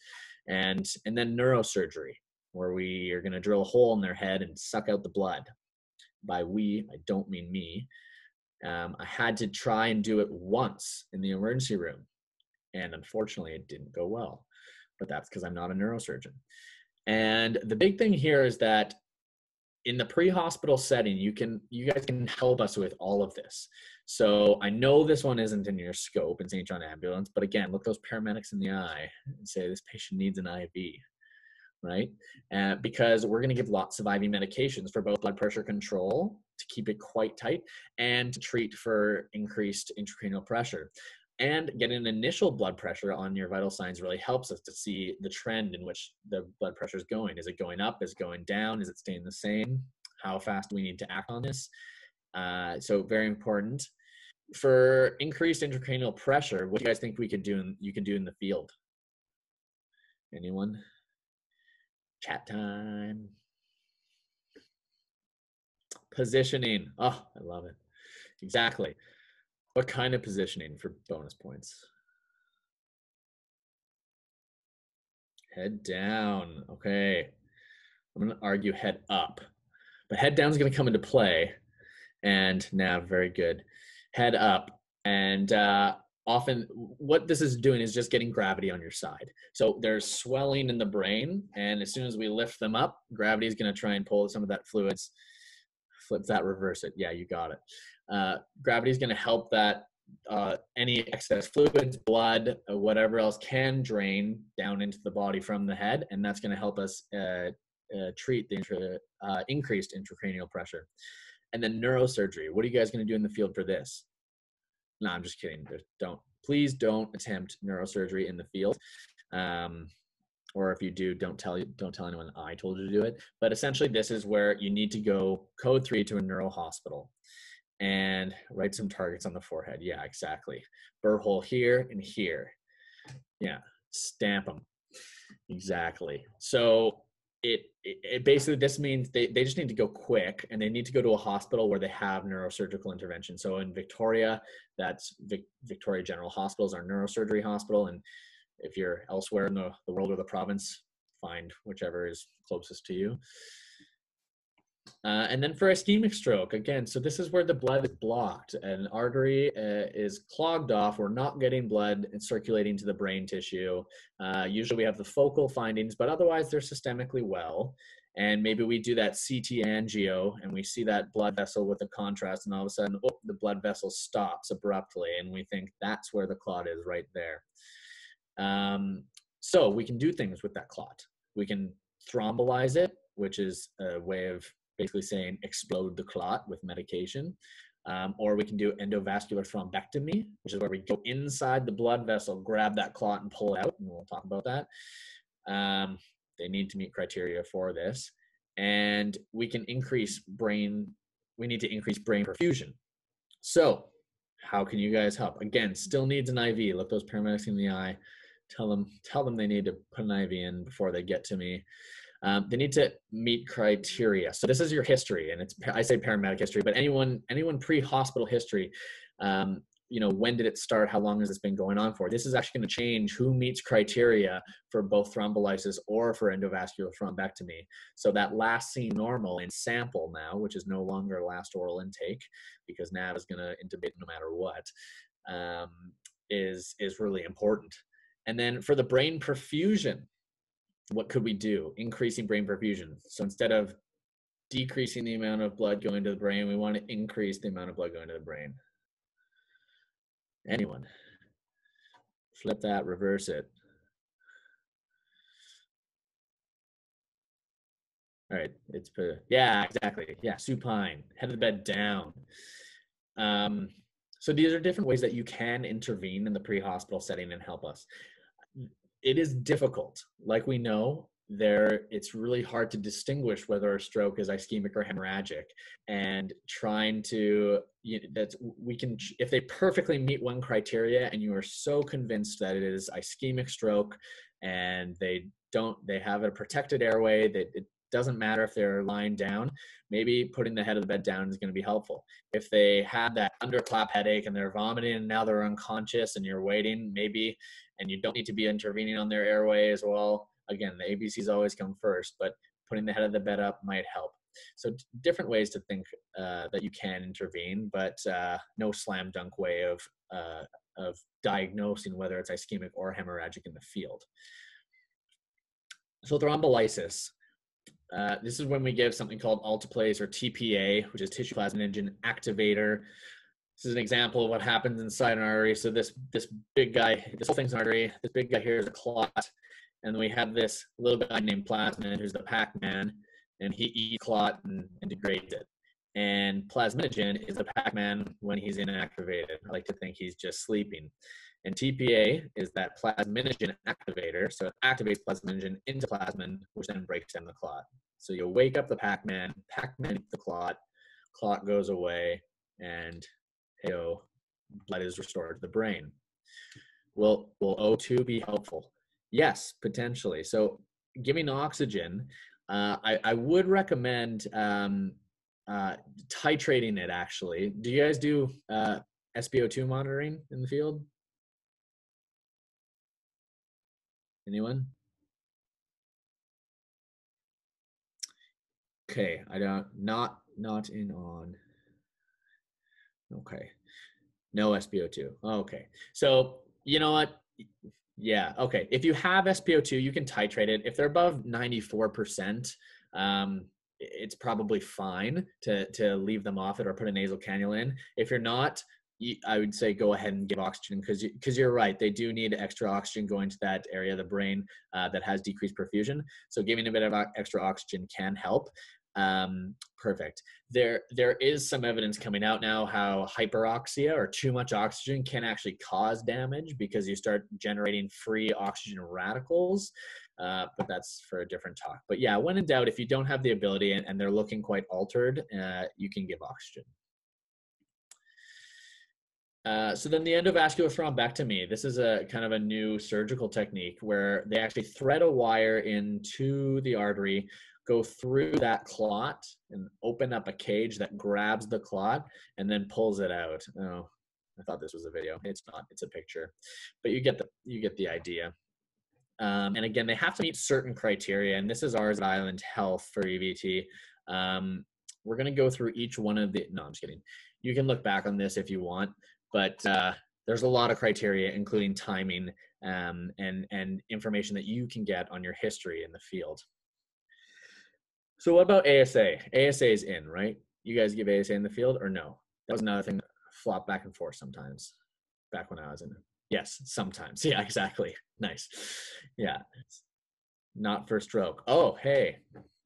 [SPEAKER 2] and and then neurosurgery, where we are going to drill a hole in their head and suck out the blood. By we, I don't mean me. Um, I had to try and do it once in the emergency room, and unfortunately, it didn't go well. But that's because I'm not a neurosurgeon. And the big thing here is that in the pre-hospital setting you can you guys can help us with all of this so i know this one isn't in your scope in st john ambulance but again look those paramedics in the eye and say this patient needs an iv right uh, because we're going to give lots of iv medications for both blood pressure control to keep it quite tight and to treat for increased intracranial pressure and getting an initial blood pressure on your vital signs really helps us to see the trend in which the blood pressure is going. Is it going up? Is it going down? Is it staying the same? How fast do we need to act on this? Uh, so very important. For increased intracranial pressure, what do you guys think we could do? In, you can do in the field. Anyone? Chat time. Positioning. Oh, I love it. Exactly. What kind of positioning for bonus points? Head down. Okay. I'm going to argue head up. But head down is going to come into play. And now, very good. Head up. And uh, often, what this is doing is just getting gravity on your side. So there's swelling in the brain. And as soon as we lift them up, gravity is going to try and pull some of that fluids. Flip that, reverse it. Yeah, you got it. Uh, gravity is going to help that uh, any excess fluids, blood, uh, whatever else can drain down into the body from the head, and that's going to help us uh, uh, treat the intra, uh, increased intracranial pressure. And then neurosurgery. What are you guys going to do in the field for this? No, I'm just kidding. Don't please don't attempt neurosurgery in the field. Um, or if you do, don't tell you, don't tell anyone I told you to do it. But essentially, this is where you need to go code three to a neuro hospital and write some targets on the forehead. Yeah, exactly. Burr hole here and here. Yeah, stamp them. Exactly. So it, it, basically this means they, they just need to go quick and they need to go to a hospital where they have neurosurgical intervention. So in Victoria, that's Vic, Victoria General Hospital is our neurosurgery hospital. And if you're elsewhere in the, the world or the province, find whichever is closest to you. Uh, and then for ischemic stroke, again, so this is where the blood is blocked. An artery uh, is clogged off. We're not getting blood circulating to the brain tissue. Uh, usually we have the focal findings, but otherwise they're systemically well. And maybe we do that CT angio and we see that blood vessel with the contrast, and all of a sudden, oh, the blood vessel stops abruptly. And we think that's where the clot is right there. Um, so we can do things with that clot. We can thrombolize it, which is a way of basically saying explode the clot with medication. Um, or we can do endovascular thrombectomy, which is where we go inside the blood vessel, grab that clot, and pull it out. And we'll talk about that. Um, they need to meet criteria for this. And we can increase brain, we need to increase brain perfusion. So, how can you guys help? Again, still needs an IV. Look those paramedics in the eye. tell them tell them they need to put an IV in before they get to me. Um, they need to meet criteria. So this is your history, and it's I say paramedic history, but anyone anyone pre-hospital history. Um, you know, when did it start? How long has this been going on for? This is actually going to change who meets criteria for both thrombolysis or for endovascular thrombectomy. So that last seen normal in sample now, which is no longer last oral intake, because NAV is going to intubate no matter what, um, is is really important. And then for the brain perfusion, what could we do? Increasing brain perfusion. So instead of decreasing the amount of blood going to the brain, we want to increase the amount of blood going to the brain. Anyone? Flip that, reverse it. All right, it's yeah, exactly. Yeah, supine, head of the bed down. Um, so these are different ways that you can intervene in the pre-hospital setting and help us it is difficult. Like we know, there it's really hard to distinguish whether a stroke is ischemic or hemorrhagic and trying to you know, that we can if they perfectly meet one criteria and you are so convinced that it is ischemic stroke and they don't they have a protected airway that it doesn't matter if they're lying down maybe putting the head of the bed down is going to be helpful. If they had that thunderclap headache and they're vomiting and now they're unconscious and you're waiting maybe and you don't need to be intervening on their airway as well again the abcs always come first but putting the head of the bed up might help. So different ways to think uh, that you can intervene but uh, no slam dunk way of uh, of diagnosing whether it's ischemic or hemorrhagic in the field. So thrombolysis uh, this is when we give something called alteplase or TPA, which is tissue plasminogen activator. This is an example of what happens inside an artery. So this this big guy, this whole thing's an artery. This big guy here is a clot, and we have this little guy named plasmin, who's the Pac-Man, and he eats clot and, and degrades it. And plasminogen is the Pac-Man when he's inactivated. I like to think he's just sleeping. And TPA is that plasminogen activator. So it activates plasminogen into plasmin, which then breaks down the clot. So you wake up the Pac-Man, Pac-Man the clot, clot goes away, and hey, blood is restored to the brain. Will will O2 be helpful? Yes, potentially. So giving oxygen, uh, I, I would recommend um, uh, titrating it actually. Do you guys do uh, SpO2 monitoring in the field? Anyone? Okay, I don't not not in on. Okay. No SpO2. Okay. So, you know what? Yeah, okay. If you have SpO2, you can titrate it. If they're above 94%, um, it's probably fine to to leave them off it or put a nasal cannula in. If you're not, I would say go ahead and give oxygen because because you, are right. They do need extra oxygen going to that area of the brain uh, that has decreased perfusion. So giving a bit of extra oxygen can help. Um, perfect. There there is some evidence coming out now how hyperoxia or too much oxygen can actually cause damage because you start generating free oxygen radicals. Uh, but that's for a different talk. But yeah, when in doubt, if you don't have the ability and, and they're looking quite altered, uh, you can give oxygen. Uh, so then the endovascular thrombectomy, this is a kind of a new surgical technique where they actually thread a wire into the artery, go through that clot and open up a cage that grabs the clot and then pulls it out. Oh, I thought this was a video. It's not, it's a picture, but you get the, you get the idea. Um, and again, they have to meet certain criteria, and this is ours at Island Health for EVT. Um, we're going to go through each one of the, no, I'm just kidding. You can look back on this if you want but uh, there's a lot of criteria, including timing um, and and information that you can get on your history in the field. So what about ASA? ASA is in, right? You guys give ASA in the field or no? That was another thing flopped back and forth sometimes. Back when I was in. Yes, sometimes. Yeah, exactly. Nice. Yeah. Not for stroke. Oh, hey,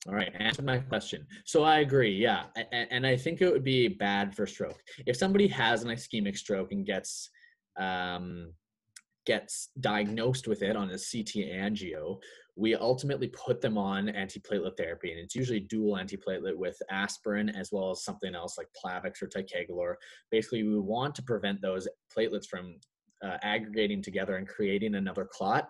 [SPEAKER 2] all right, answer my question. So I agree, yeah, and, I think it would be bad for stroke if somebody has an ischemic stroke and gets um, gets diagnosed with it on a CT angio. We ultimately put them on antiplatelet therapy, and it's usually dual antiplatelet with aspirin as well as something else like Plavix or Ticagrelor. Basically, we want to prevent those platelets from uh, aggregating together and creating another clot.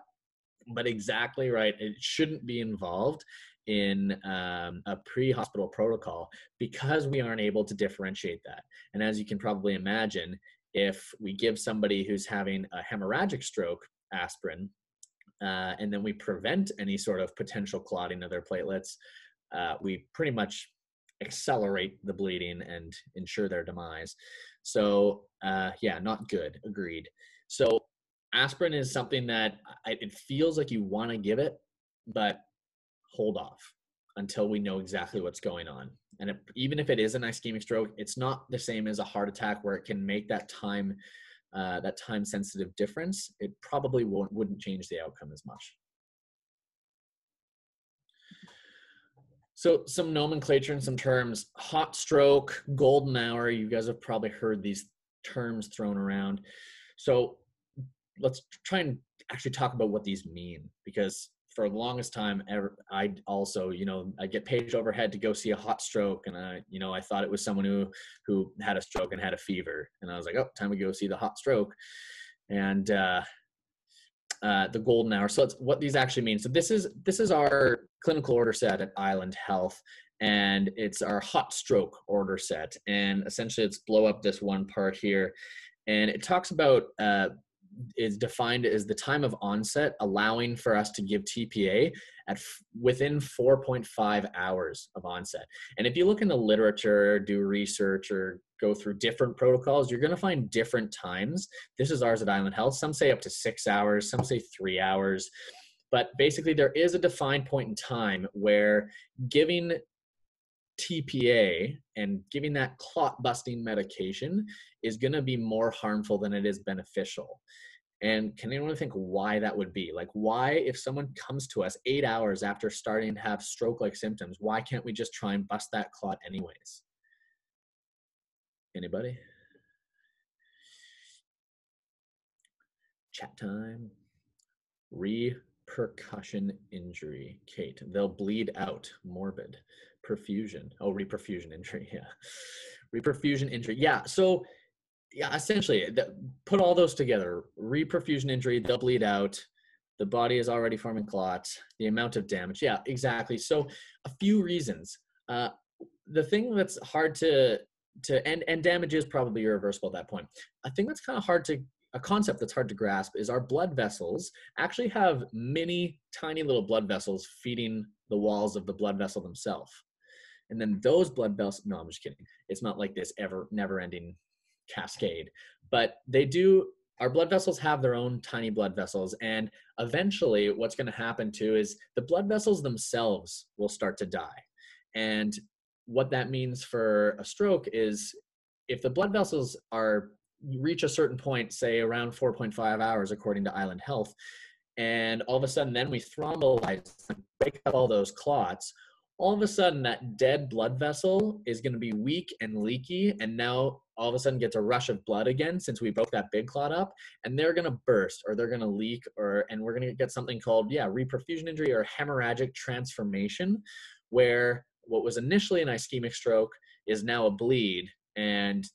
[SPEAKER 2] But exactly right, it shouldn't be involved in um, a pre-hospital protocol because we aren't able to differentiate that. And as you can probably imagine, if we give somebody who's having a hemorrhagic stroke aspirin, uh, and then we prevent any sort of potential clotting of their platelets, uh, we pretty much accelerate the bleeding and ensure their demise. So, uh, yeah, not good. Agreed. So, aspirin is something that I, it feels like you want to give it, but hold off until we know exactly what's going on. And it, even if it is an ischemic stroke, it's not the same as a heart attack where it can make that time uh, that time sensitive difference. It probably won't wouldn't change the outcome as much. So some nomenclature and some terms: hot stroke, golden hour. You guys have probably heard these terms thrown around. So let's try and actually talk about what these mean because for the longest time ever i also you know i get paged overhead to go see a hot stroke and i you know i thought it was someone who who had a stroke and had a fever and i was like oh time to go see the hot stroke and uh uh, the golden hour. So it's what these actually mean. So this is this is our clinical order set at Island Health, and it's our hot stroke order set. And essentially, it's blow up this one part here, and it talks about uh, is defined as the time of onset allowing for us to give TPA at within 4.5 hours of onset. And if you look in the literature, do research, or go through different protocols, you're going to find different times. This is ours at Island Health. Some say up to six hours, some say three hours. But basically, there is a defined point in time where giving TPA and giving that clot busting medication is going to be more harmful than it is beneficial. And can anyone think why that would be? Like, why, if someone comes to us eight hours after starting to have stroke like symptoms, why can't we just try and bust that clot anyways? Anybody? Chat time. Repercussion injury. Kate, they'll bleed out. Morbid. Perfusion. Oh, reperfusion injury. Yeah. Reperfusion injury. Yeah. So, yeah, essentially, the, put all those together. Reperfusion injury, they'll bleed out. The body is already forming clots. The amount of damage. Yeah, exactly. So, a few reasons. Uh, the thing that's hard to to and and damage is probably irreversible at that point. A thing that's kind of hard to a concept that's hard to grasp is our blood vessels actually have many tiny little blood vessels feeding the walls of the blood vessel themselves. And then those blood vessels, no, I'm just kidding. It's not like this ever never ending cascade, but they do. Our blood vessels have their own tiny blood vessels, and eventually, what's going to happen too is the blood vessels themselves will start to die. And what that means for a stroke is if the blood vessels are reach a certain point, say around 4.5 hours, according to Island Health, and all of a sudden then we thrombolize and break up all those clots, all of a sudden that dead blood vessel is going to be weak and leaky, and now all of a sudden gets a rush of blood again since we broke that big clot up, and they're going to burst or they're going to leak, or and we're going to get something called yeah reperfusion injury or hemorrhagic transformation, where what was initially an ischemic stroke is now a bleed and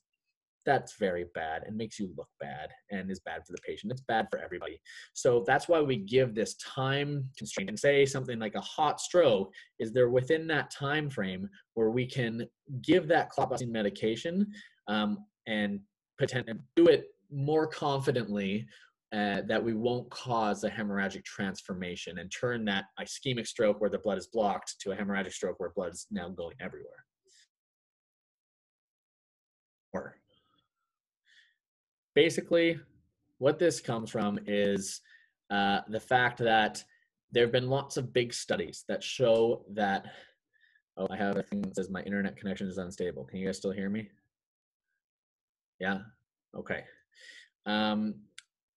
[SPEAKER 2] that's very bad and makes you look bad and is bad for the patient it's bad for everybody so that's why we give this time constraint and say something like a hot stroke is there within that time frame where we can give that clot busting medication um, and potentially do it more confidently uh, that we won't cause a hemorrhagic transformation and turn that ischemic stroke where the blood is blocked to a hemorrhagic stroke where blood is now going everywhere. Or basically, what this comes from is uh, the fact that there have been lots of big studies that show that. Oh, I have a thing that says my internet connection is unstable. Can you guys still hear me? Yeah. Okay. Um,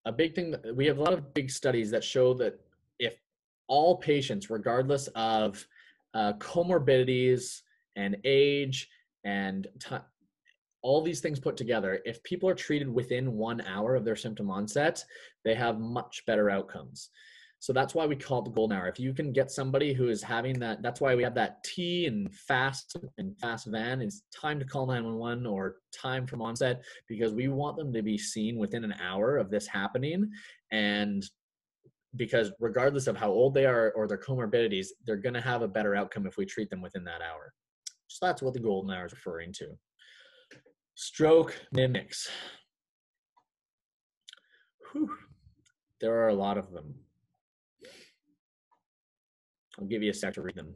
[SPEAKER 2] a big thing that we have a lot of big studies that show that if all patients, regardless of uh, comorbidities and age and t- all these things put together, if people are treated within one hour of their symptom onset, they have much better outcomes. So that's why we call it the golden hour. If you can get somebody who is having that, that's why we have that T and fast and fast van. It's time to call 911 or time from onset because we want them to be seen within an hour of this happening. And because regardless of how old they are or their comorbidities, they're going to have a better outcome if we treat them within that hour. So that's what the golden hour is referring to. Stroke mimics. Whew. There are a lot of them. I'll give you a sec to read them.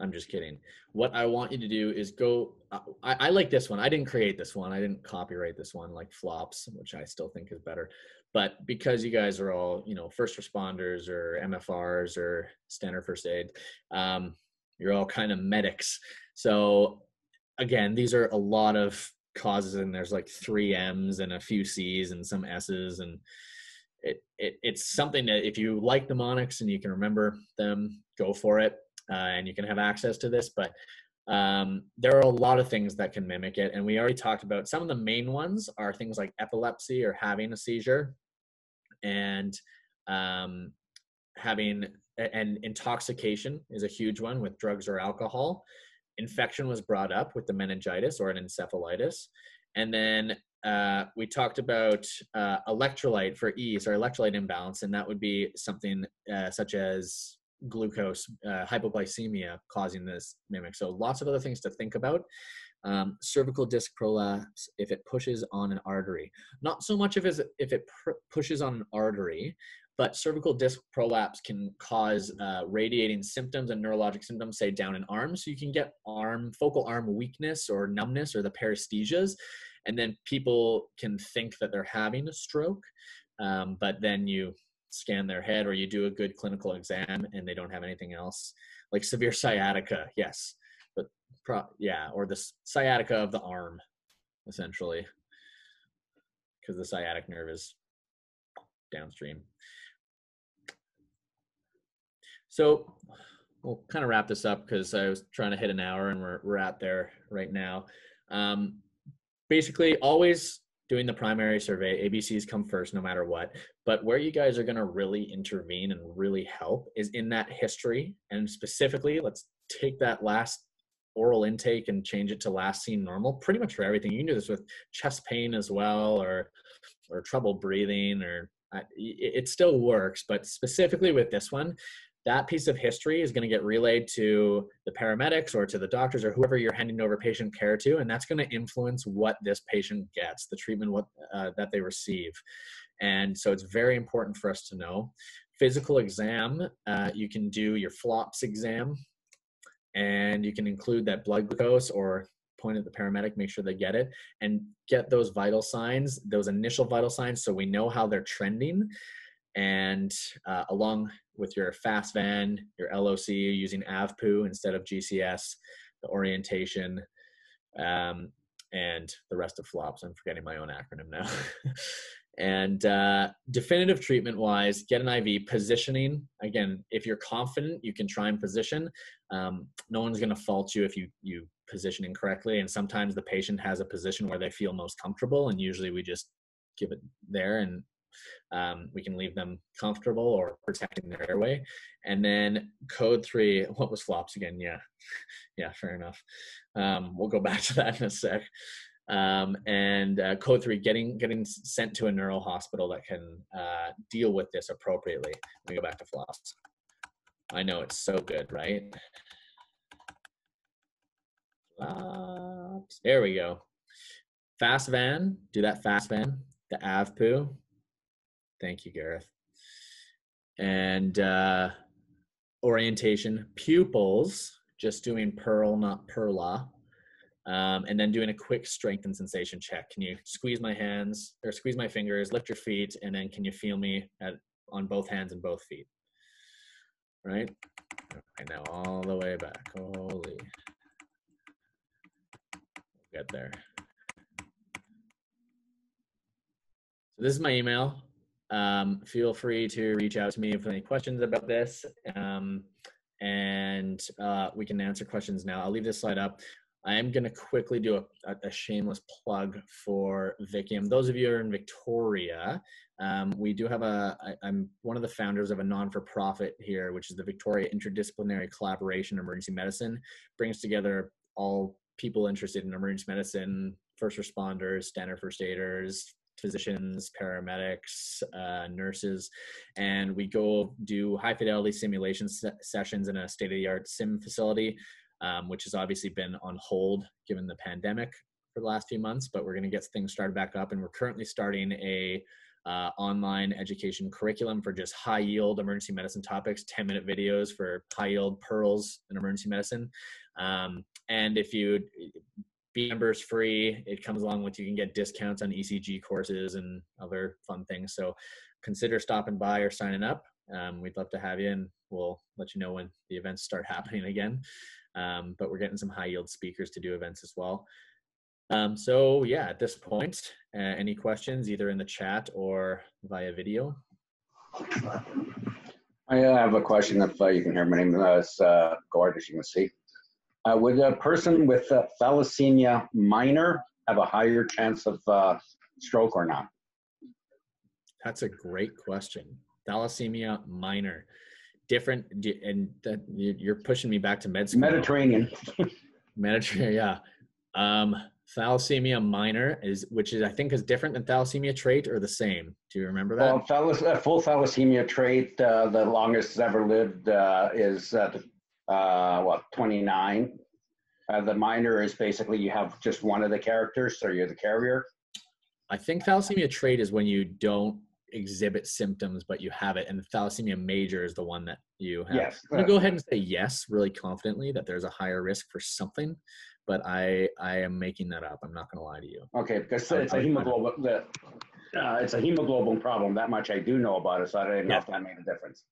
[SPEAKER 2] I'm just kidding. What I want you to do is go. Uh, I, I, like this one. I didn't create this one. I didn't copyright this one like flops, which I still think is better. But because you guys are all, you know, first responders or MFRs or standard first aid, um, you're all kind of medics. So again, these are a lot of causes, and there's like three M's and a few C's and some S's and it, it it's something that if you like mnemonics and you can remember them, go for it, uh, and you can have access to this. But um, there are a lot of things that can mimic it, and we already talked about some of the main ones are things like epilepsy or having a seizure, and um, having and intoxication is a huge one with drugs or alcohol. Infection was brought up with the meningitis or an encephalitis, and then uh, we talked about uh, electrolyte for ease or electrolyte imbalance, and that would be something uh, such as glucose uh, hypoglycemia causing this mimic. So lots of other things to think about. Um, cervical disc prolapse if it pushes on an artery. Not so much if, if it pushes on an artery, but cervical disc prolapse can cause uh, radiating symptoms and neurologic symptoms, say down in arms. So you can get arm focal arm weakness or numbness or the paresthesias and then people can think that they're having a stroke um, but then you scan their head or you do a good clinical exam and they don't have anything else. Like severe sciatica yes. But pro- yeah or the sciatica of the arm essentially because the sciatic nerve is downstream so we'll kind of wrap this up because i was trying to hit an hour and we're, we're at there right now. Um, basically always doing the primary survey abcs come first no matter what but where you guys are going to really intervene and really help is in that history and specifically let's take that last oral intake and change it to last seen normal pretty much for everything. You can do this with chest pain as well or or trouble breathing or it still works but specifically with this one that piece of history is going to get relayed to the paramedics or to the doctors or whoever you're handing over patient care to and that's going to influence what this patient gets the treatment what uh, that they receive. And so it's very important for us to know. Physical exam uh, you can do your flops exam and you can include that blood glucose or point at the paramedic make sure they get it and get those vital signs those initial vital signs so we know how they're trending and uh, along with your fast van, your LOC, using AVPU instead of GCS, the orientation, um, and the rest of flops. I'm forgetting my own acronym now. and uh, definitive treatment wise, get an IV positioning. Again, if you're confident, you can try and position. Um, no one's going to fault you if you you position incorrectly. And sometimes the patient has a position where they feel most comfortable, and usually we just give it there and um, we can leave them comfortable or protecting their airway. And then code three, what was flops again? Yeah, yeah, fair enough. Um, we'll go back to that in a sec. Um, and uh, code three, getting getting sent to a neural hospital that can uh, deal with this appropriately. Let me go back to flops. I know it's so good, right? Flops. There we go. Fast van, do that fast van. The AVPU, Thank you, Gareth. And uh, orientation, pupils, just doing Pearl, not Perla. Um, and then doing a quick strength and sensation check. Can you squeeze my hands or squeeze my fingers, lift your feet, and then can you feel me at, on both hands and both feet? Right? Okay, now all the way back. Holy. Get there. So this is my email. Um, feel free to reach out to me with any questions about this, um, and uh, we can answer questions now. I'll leave this slide up. I am going to quickly do a, a, shameless plug for Vickium. Those of you who are in Victoria, um, we do have a. I, I'm one of the founders of a non-for-profit here, which is the Victoria Interdisciplinary Collaboration Emergency Medicine. Brings together all people interested in emergency medicine, first responders, standard first aiders, physicians, paramedics, uh, nurses, and we go do high fidelity simulation se- sessions in a state of the art sim facility, um, which has obviously been on hold given the pandemic for the last few months. But we're going to get things started back up, and we're currently starting a uh, online education curriculum for just high yield emergency medicine topics, 10 minute videos for high yield pearls in emergency medicine. Um, and if you be members free, it comes along with you can get discounts on ECG courses and other fun things. So consider stopping by or signing up. Um, we'd love to have you and we'll let you know when the events start happening again. Um, but we're getting some high yield speakers to do events as well. Um, so yeah, at this point, uh, any questions either in the chat or via video?
[SPEAKER 3] I have a question if uh, you can hear. My name is uh, Gord, as you can see. Uh, would a person with uh, thalassemia minor have a higher chance of uh, stroke or not?
[SPEAKER 2] That's a great question. Thalassemia minor, different, and that you're pushing me back to med school.
[SPEAKER 3] Mediterranean.
[SPEAKER 2] Mediterranean, yeah. Um, thalassemia minor is which is i think is different than thalassemia trait or the same do you remember that
[SPEAKER 3] well thalas- uh, full thalassemia trait uh, the longest ever lived uh, is uh, uh what 29 uh, the minor is basically you have just one of the characters so you're the carrier
[SPEAKER 2] i think thalassemia trait is when you don't exhibit symptoms but you have it and thalassemia major is the one that you have
[SPEAKER 3] yes
[SPEAKER 2] i'm going to go ahead and say yes really confidently that there's a higher risk for something but I I am making that up. I'm not going to lie to you.
[SPEAKER 3] Okay, because it's a hemoglobin. The, uh, it's a hemoglobin problem. That much I do know about it, so I didn't know if that made a difference.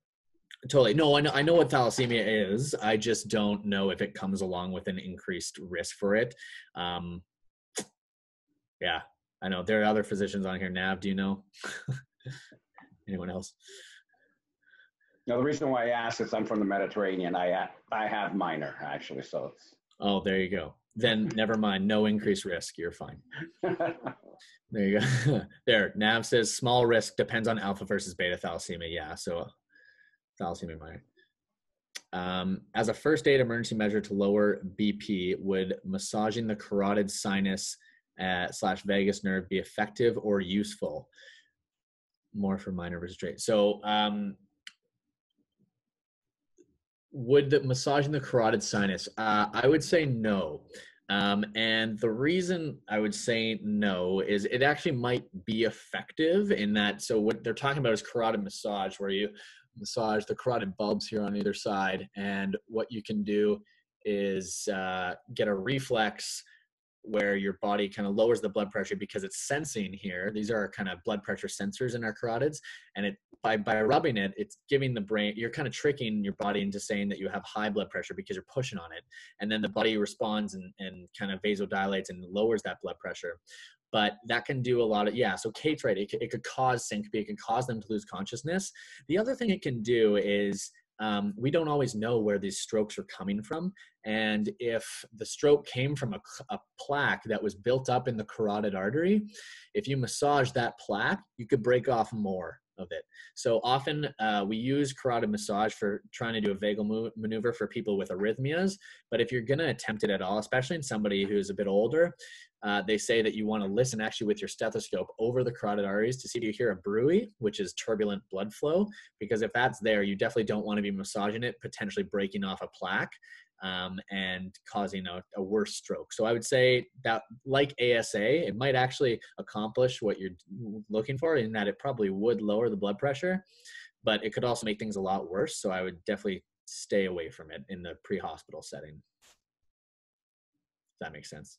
[SPEAKER 2] Totally. No, I know, I know what thalassemia is. I just don't know if it comes along with an increased risk for it. Um, yeah, I know there are other physicians on here. Nav, do you know? Anyone else?
[SPEAKER 3] Now, the reason why I ask is I'm from the Mediterranean. I I have minor actually, so it's.
[SPEAKER 2] Oh, there you go then never mind. No increased risk. You're fine. there you go. there. Nav says small risk depends on alpha versus beta thalassemia. Yeah. So thalassemia minor. Um, as a first aid emergency measure to lower BP, would massaging the carotid sinus uh, slash vagus nerve be effective or useful? More for minor versus straight. So, um, would the massaging the carotid sinus? Uh, I would say no. Um, and the reason I would say no is it actually might be effective in that. So what they're talking about is carotid massage, where you massage the carotid bulbs here on either side, and what you can do is uh, get a reflex where your body kind of lowers the blood pressure because it's sensing here. These are kind of blood pressure sensors in our carotids, and it by by rubbing it, it's giving the brain. You're kind of tricking your body into saying that you have high blood pressure because you're pushing on it, and then the body responds and and kind of vasodilates and lowers that blood pressure. But that can do a lot of yeah. So Kate's right. It, it could cause syncope. It can cause them to lose consciousness. The other thing it can do is um, we don't always know where these strokes are coming from. And if the stroke came from a, a, plaque that was built up in the carotid artery, if you massage that plaque, you could break off more of it. So often uh, we use carotid massage for trying to do a vagal maneuver for people with arrhythmias. But if you're going to attempt it at all, especially in somebody who's a bit older, uh, they say that you want to listen actually with your stethoscope over the carotid arteries to see if you hear a bruit, which is turbulent blood flow. Because if that's there, you definitely don't want to be massaging it, potentially breaking off a plaque um, and causing a, a, worse stroke. So I would say that, like ASA, it might actually accomplish what you're looking for in that it probably would lower the blood pressure, but it could also make things a lot worse. So I would definitely stay away from it in the pre-hospital setting. If that makes sense.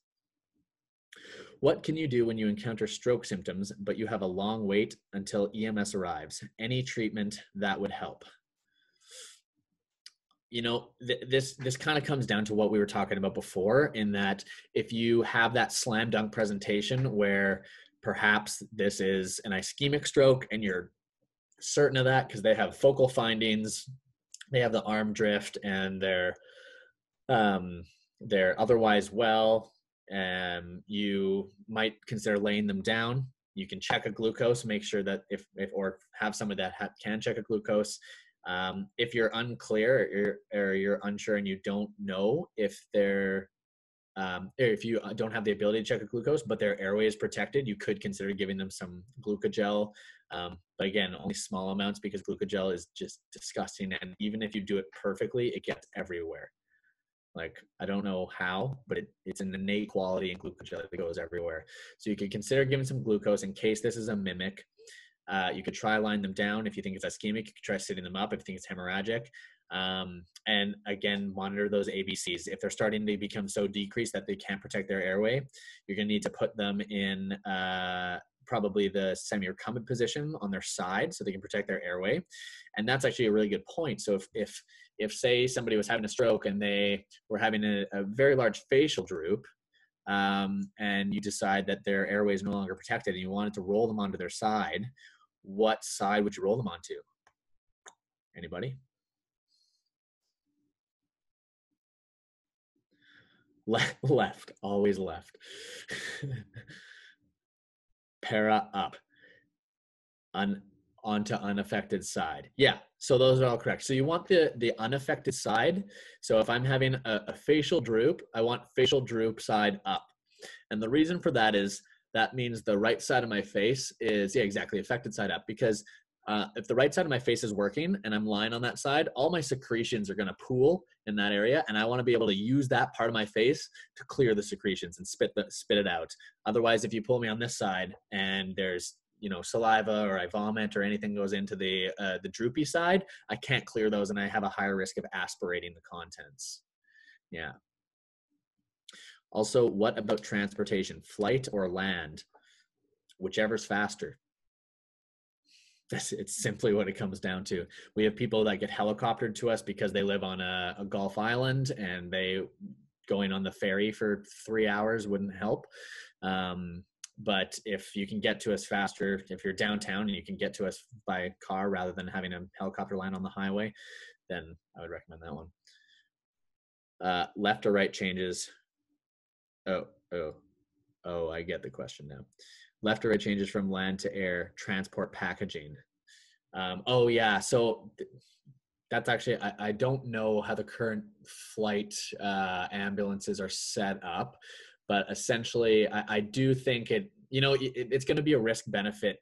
[SPEAKER 2] What can you do when you encounter stroke symptoms, but you have a long wait until EMS arrives? Any treatment that would help? you know th- this this kind of comes down to what we were talking about before in that if you have that slam dunk presentation where perhaps this is an ischemic stroke and you're certain of that because they have focal findings they have the arm drift and they're um, they're otherwise well, um, you might consider laying them down. You can check a glucose, make sure that if, if or have someone that ha- can check a glucose. Um, if you're unclear or you're, or you're unsure and you don't know if they're um, if you uh, don't have the ability to check a glucose, but their airway is protected, you could consider giving them some glucogel. Um, but again, only small amounts because glucogel is just disgusting. And even if you do it perfectly, it gets everywhere. Like I don't know how, but it, it's an innate quality in glucogel that goes everywhere. So you could consider giving some glucose in case this is a mimic. Uh, you could try line them down if you think it's ischemic. You could try sitting them up if you think it's hemorrhagic. Um, and again, monitor those ABCs. If they're starting to become so decreased that they can't protect their airway, you're going to need to put them in uh, probably the semi-recumbent position on their side so they can protect their airway. And that's actually a really good point. So if if if say somebody was having a stroke and they were having a, a very large facial droop, um, and you decide that their airway is no longer protected and you wanted to roll them onto their side, what side would you roll them onto? Anybody? Le- left, always left. Para up. Un- onto unaffected side. Yeah, so those are all correct. So you want the the unaffected side. So if I'm having a, a facial droop, I want facial droop side up. And the reason for that is that means the right side of my face is yeah exactly affected side up because uh, if the right side of my face is working and I'm lying on that side, all my secretions are going to pool in that area, and I want to be able to use that part of my face to clear the secretions and spit the, spit it out. Otherwise, if you pull me on this side and there's you know saliva or I vomit or anything goes into the uh, the droopy side, I can't clear those, and I have a higher risk of aspirating the contents. Yeah. Also, what about transportation, flight or land? Whichever's faster. That's it's simply what it comes down to. We have people that get helicoptered to us because they live on a, a Gulf island and they going on the ferry for three hours wouldn't help. Um, but if you can get to us faster, if you're downtown and you can get to us by car rather than having a helicopter land on the highway, then I would recommend that one. Uh, left or right changes. Oh, oh, oh, I get the question now left or right changes from land to air transport packaging um, oh yeah so th- that's actually I, I, don't know how the current flight uh, ambulances are set up but essentially I, I do think it you know it, it's going to be a risk benefit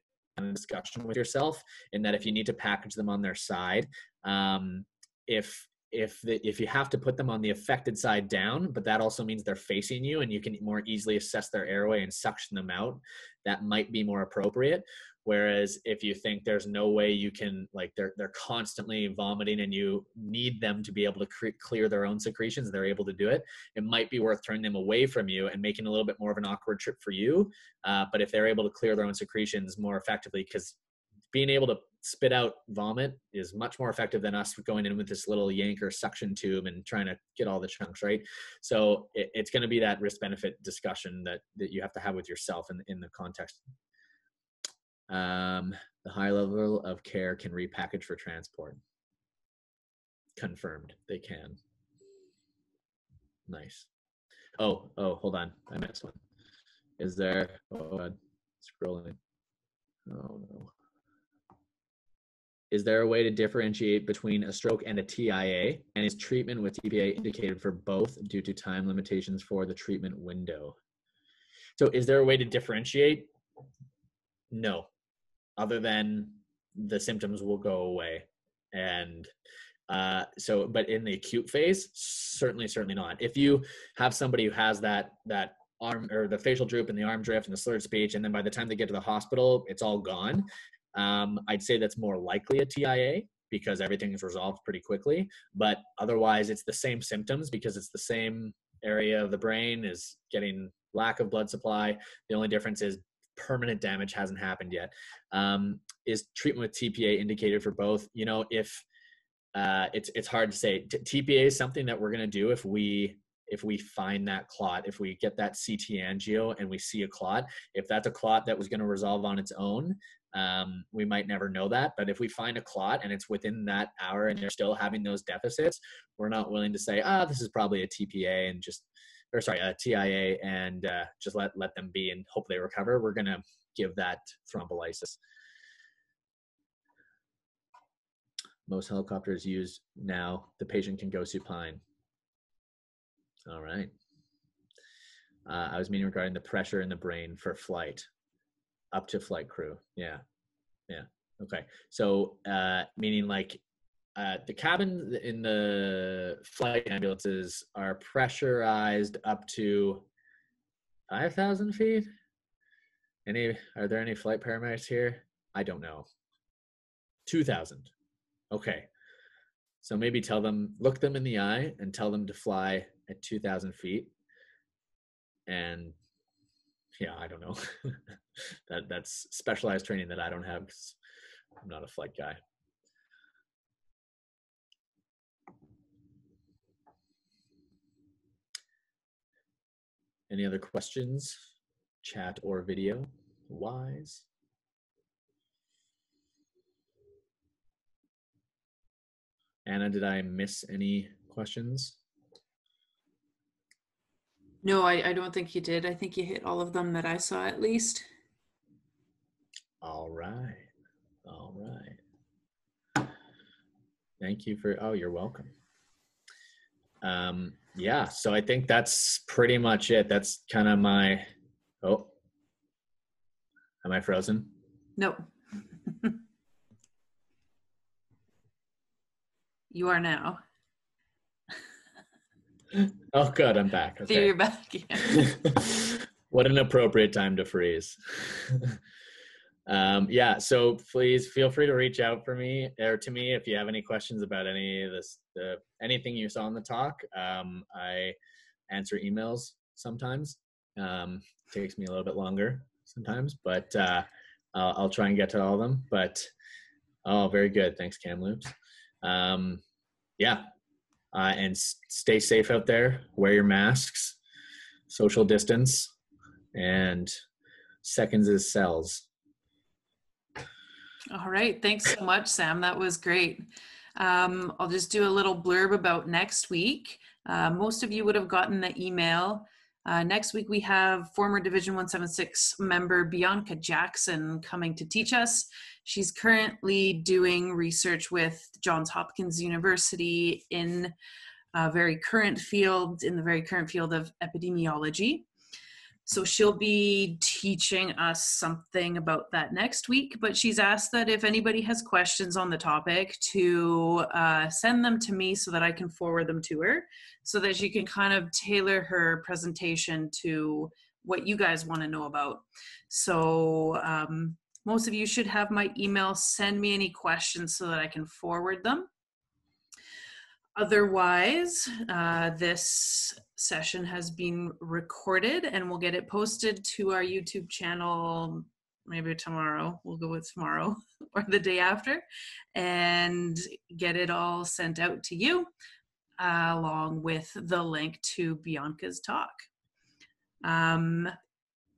[SPEAKER 2] discussion with yourself in that if you need to package them on their side um, if if the, if you have to put them on the affected side down, but that also means they're facing you and you can more easily assess their airway and suction them out, that might be more appropriate. Whereas if you think there's no way you can, like they're they're constantly vomiting and you need them to be able to cre- clear their own secretions, they're able to do it. It might be worth turning them away from you and making a little bit more of an awkward trip for you. Uh, but if they're able to clear their own secretions more effectively, because being able to spit out vomit is much more effective than us going in with this little Yankauer suction tube and trying to get all the chunks right so it, it's going to be that risk benefit discussion that that you have to have with yourself in, in the context um, the high level of care can repackage for transport. Confirmed they can. Nice. Oh oh hold on i missed one. Is there oh God, scrolling. Oh no. Is there a way to differentiate between a stroke and a TIA? And is treatment with TPA indicated for both due to time limitations for the treatment window? So, is there a way to differentiate? No, other than the symptoms will go away. And uh, so, but in the acute phase, certainly, certainly not. If you have somebody who has that, that arm or the facial droop and the arm drift and the slurred speech, and then by the time they get to the hospital, it's all gone um, I'd say that's more likely a TIA because everything is resolved pretty quickly. But otherwise, it's the same symptoms because it's the same area of the brain is getting lack of blood supply. The only difference is permanent damage hasn't happened yet. Um, is treatment with TPA indicated for both? You know, if uh, it's it's hard to say. T- TPA is something that we're going to do if we if we find that clot, if we get that CT angio and we see a clot, if that's a clot that was going to resolve on its own, um, we might never know that. But if we find a clot and it's within that hour and they're still having those deficits, we're not willing to say, ah, this is probably a TPA and just, or sorry, a TIA and uh, just let let them be and hope they recover. We're gonna give that thrombolysis. Most helicopters use now. The patient can go supine. All right. Uh, I was meaning regarding the pressure in the brain for flight up to flight crew. Yeah. Yeah. Okay. So, uh, meaning like uh, the cabin in the flight ambulances are pressurized up to 5,000 feet. Any, are there any flight paramedics here? I don't know. 2,000. Okay. So maybe tell them, look them in the eye and tell them to fly at 2,000 feet. And yeah, I don't know. that that's specialized training that I don't have I'm not a flight guy. Any other questions, chat or video wise? Anna, did I miss any questions?
[SPEAKER 1] No, I, I don't think you did. I think you hit all of them that I saw at least.
[SPEAKER 2] All right. All right. Thank you for, oh, you're welcome. Um, yeah, so I think that's pretty much it. That's kind of my, oh, am I frozen?
[SPEAKER 1] No. you are now.
[SPEAKER 2] Oh, good. I'm back.
[SPEAKER 1] Okay. You're back. Yeah.
[SPEAKER 2] what an appropriate time to freeze. Um, yeah. So please feel free to reach out for me or to me if you have any questions about any of this, the, anything you saw in the talk. Um, I answer emails sometimes. Um, takes me a little bit longer sometimes, but uh, I'll, I'll, try and get to all of them. But oh, very good. Thanks, Kamloops. Um, yeah, uh, and stay safe out there. Wear your masks, social distance, and seconds is cells.
[SPEAKER 1] All right. Thanks so much, Sam. That was great. Um, I'll just do a little blurb about next week. Uh, most of you would have gotten the email. Uh, next week, we have former Division 176 member Bianca Jackson coming to teach us. She's currently doing research with Johns Hopkins University in a very current field, in the very current field of epidemiology. So she'll be teaching us something about that next week, but she's asked that if anybody has questions on the topic to uh, send them to me so that I can forward them to her so that she can kind of tailor her presentation to what you guys want to know about. So um, most of you should have my email. Send me any questions so that I can forward them. Otherwise, uh, this session has been recorded and we'll get it posted to our YouTube channel maybe tomorrow. We'll go with tomorrow or the day after and get it all sent out to you uh, along with the link to Bianca's talk. Um,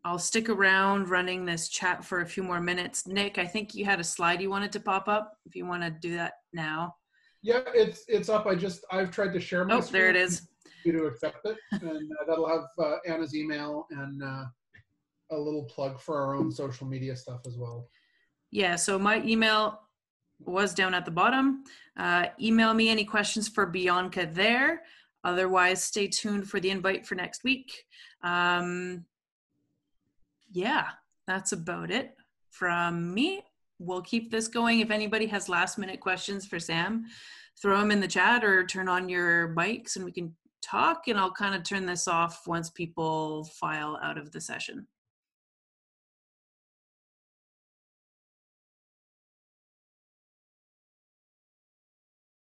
[SPEAKER 1] I'll stick around running this chat for a few more minutes. Nick, I think you had a slide you wanted to pop up. If you want to do that now.
[SPEAKER 4] Yeah, it's it's up. I just I've tried to share my.
[SPEAKER 1] Oh, there it is.
[SPEAKER 4] You to accept it, and uh, that'll have uh, Anna's email and uh, a little plug for our own social media stuff as well.
[SPEAKER 1] Yeah. So my email was down at the bottom. Uh, email me any questions for Bianca there. Otherwise, stay tuned for the invite for next week. Um, yeah, that's about it from me. We'll keep this going. If anybody has last minute questions for Sam, throw them in the chat or turn on your mics and we can talk. And I'll kind of turn this off once people file out of the session.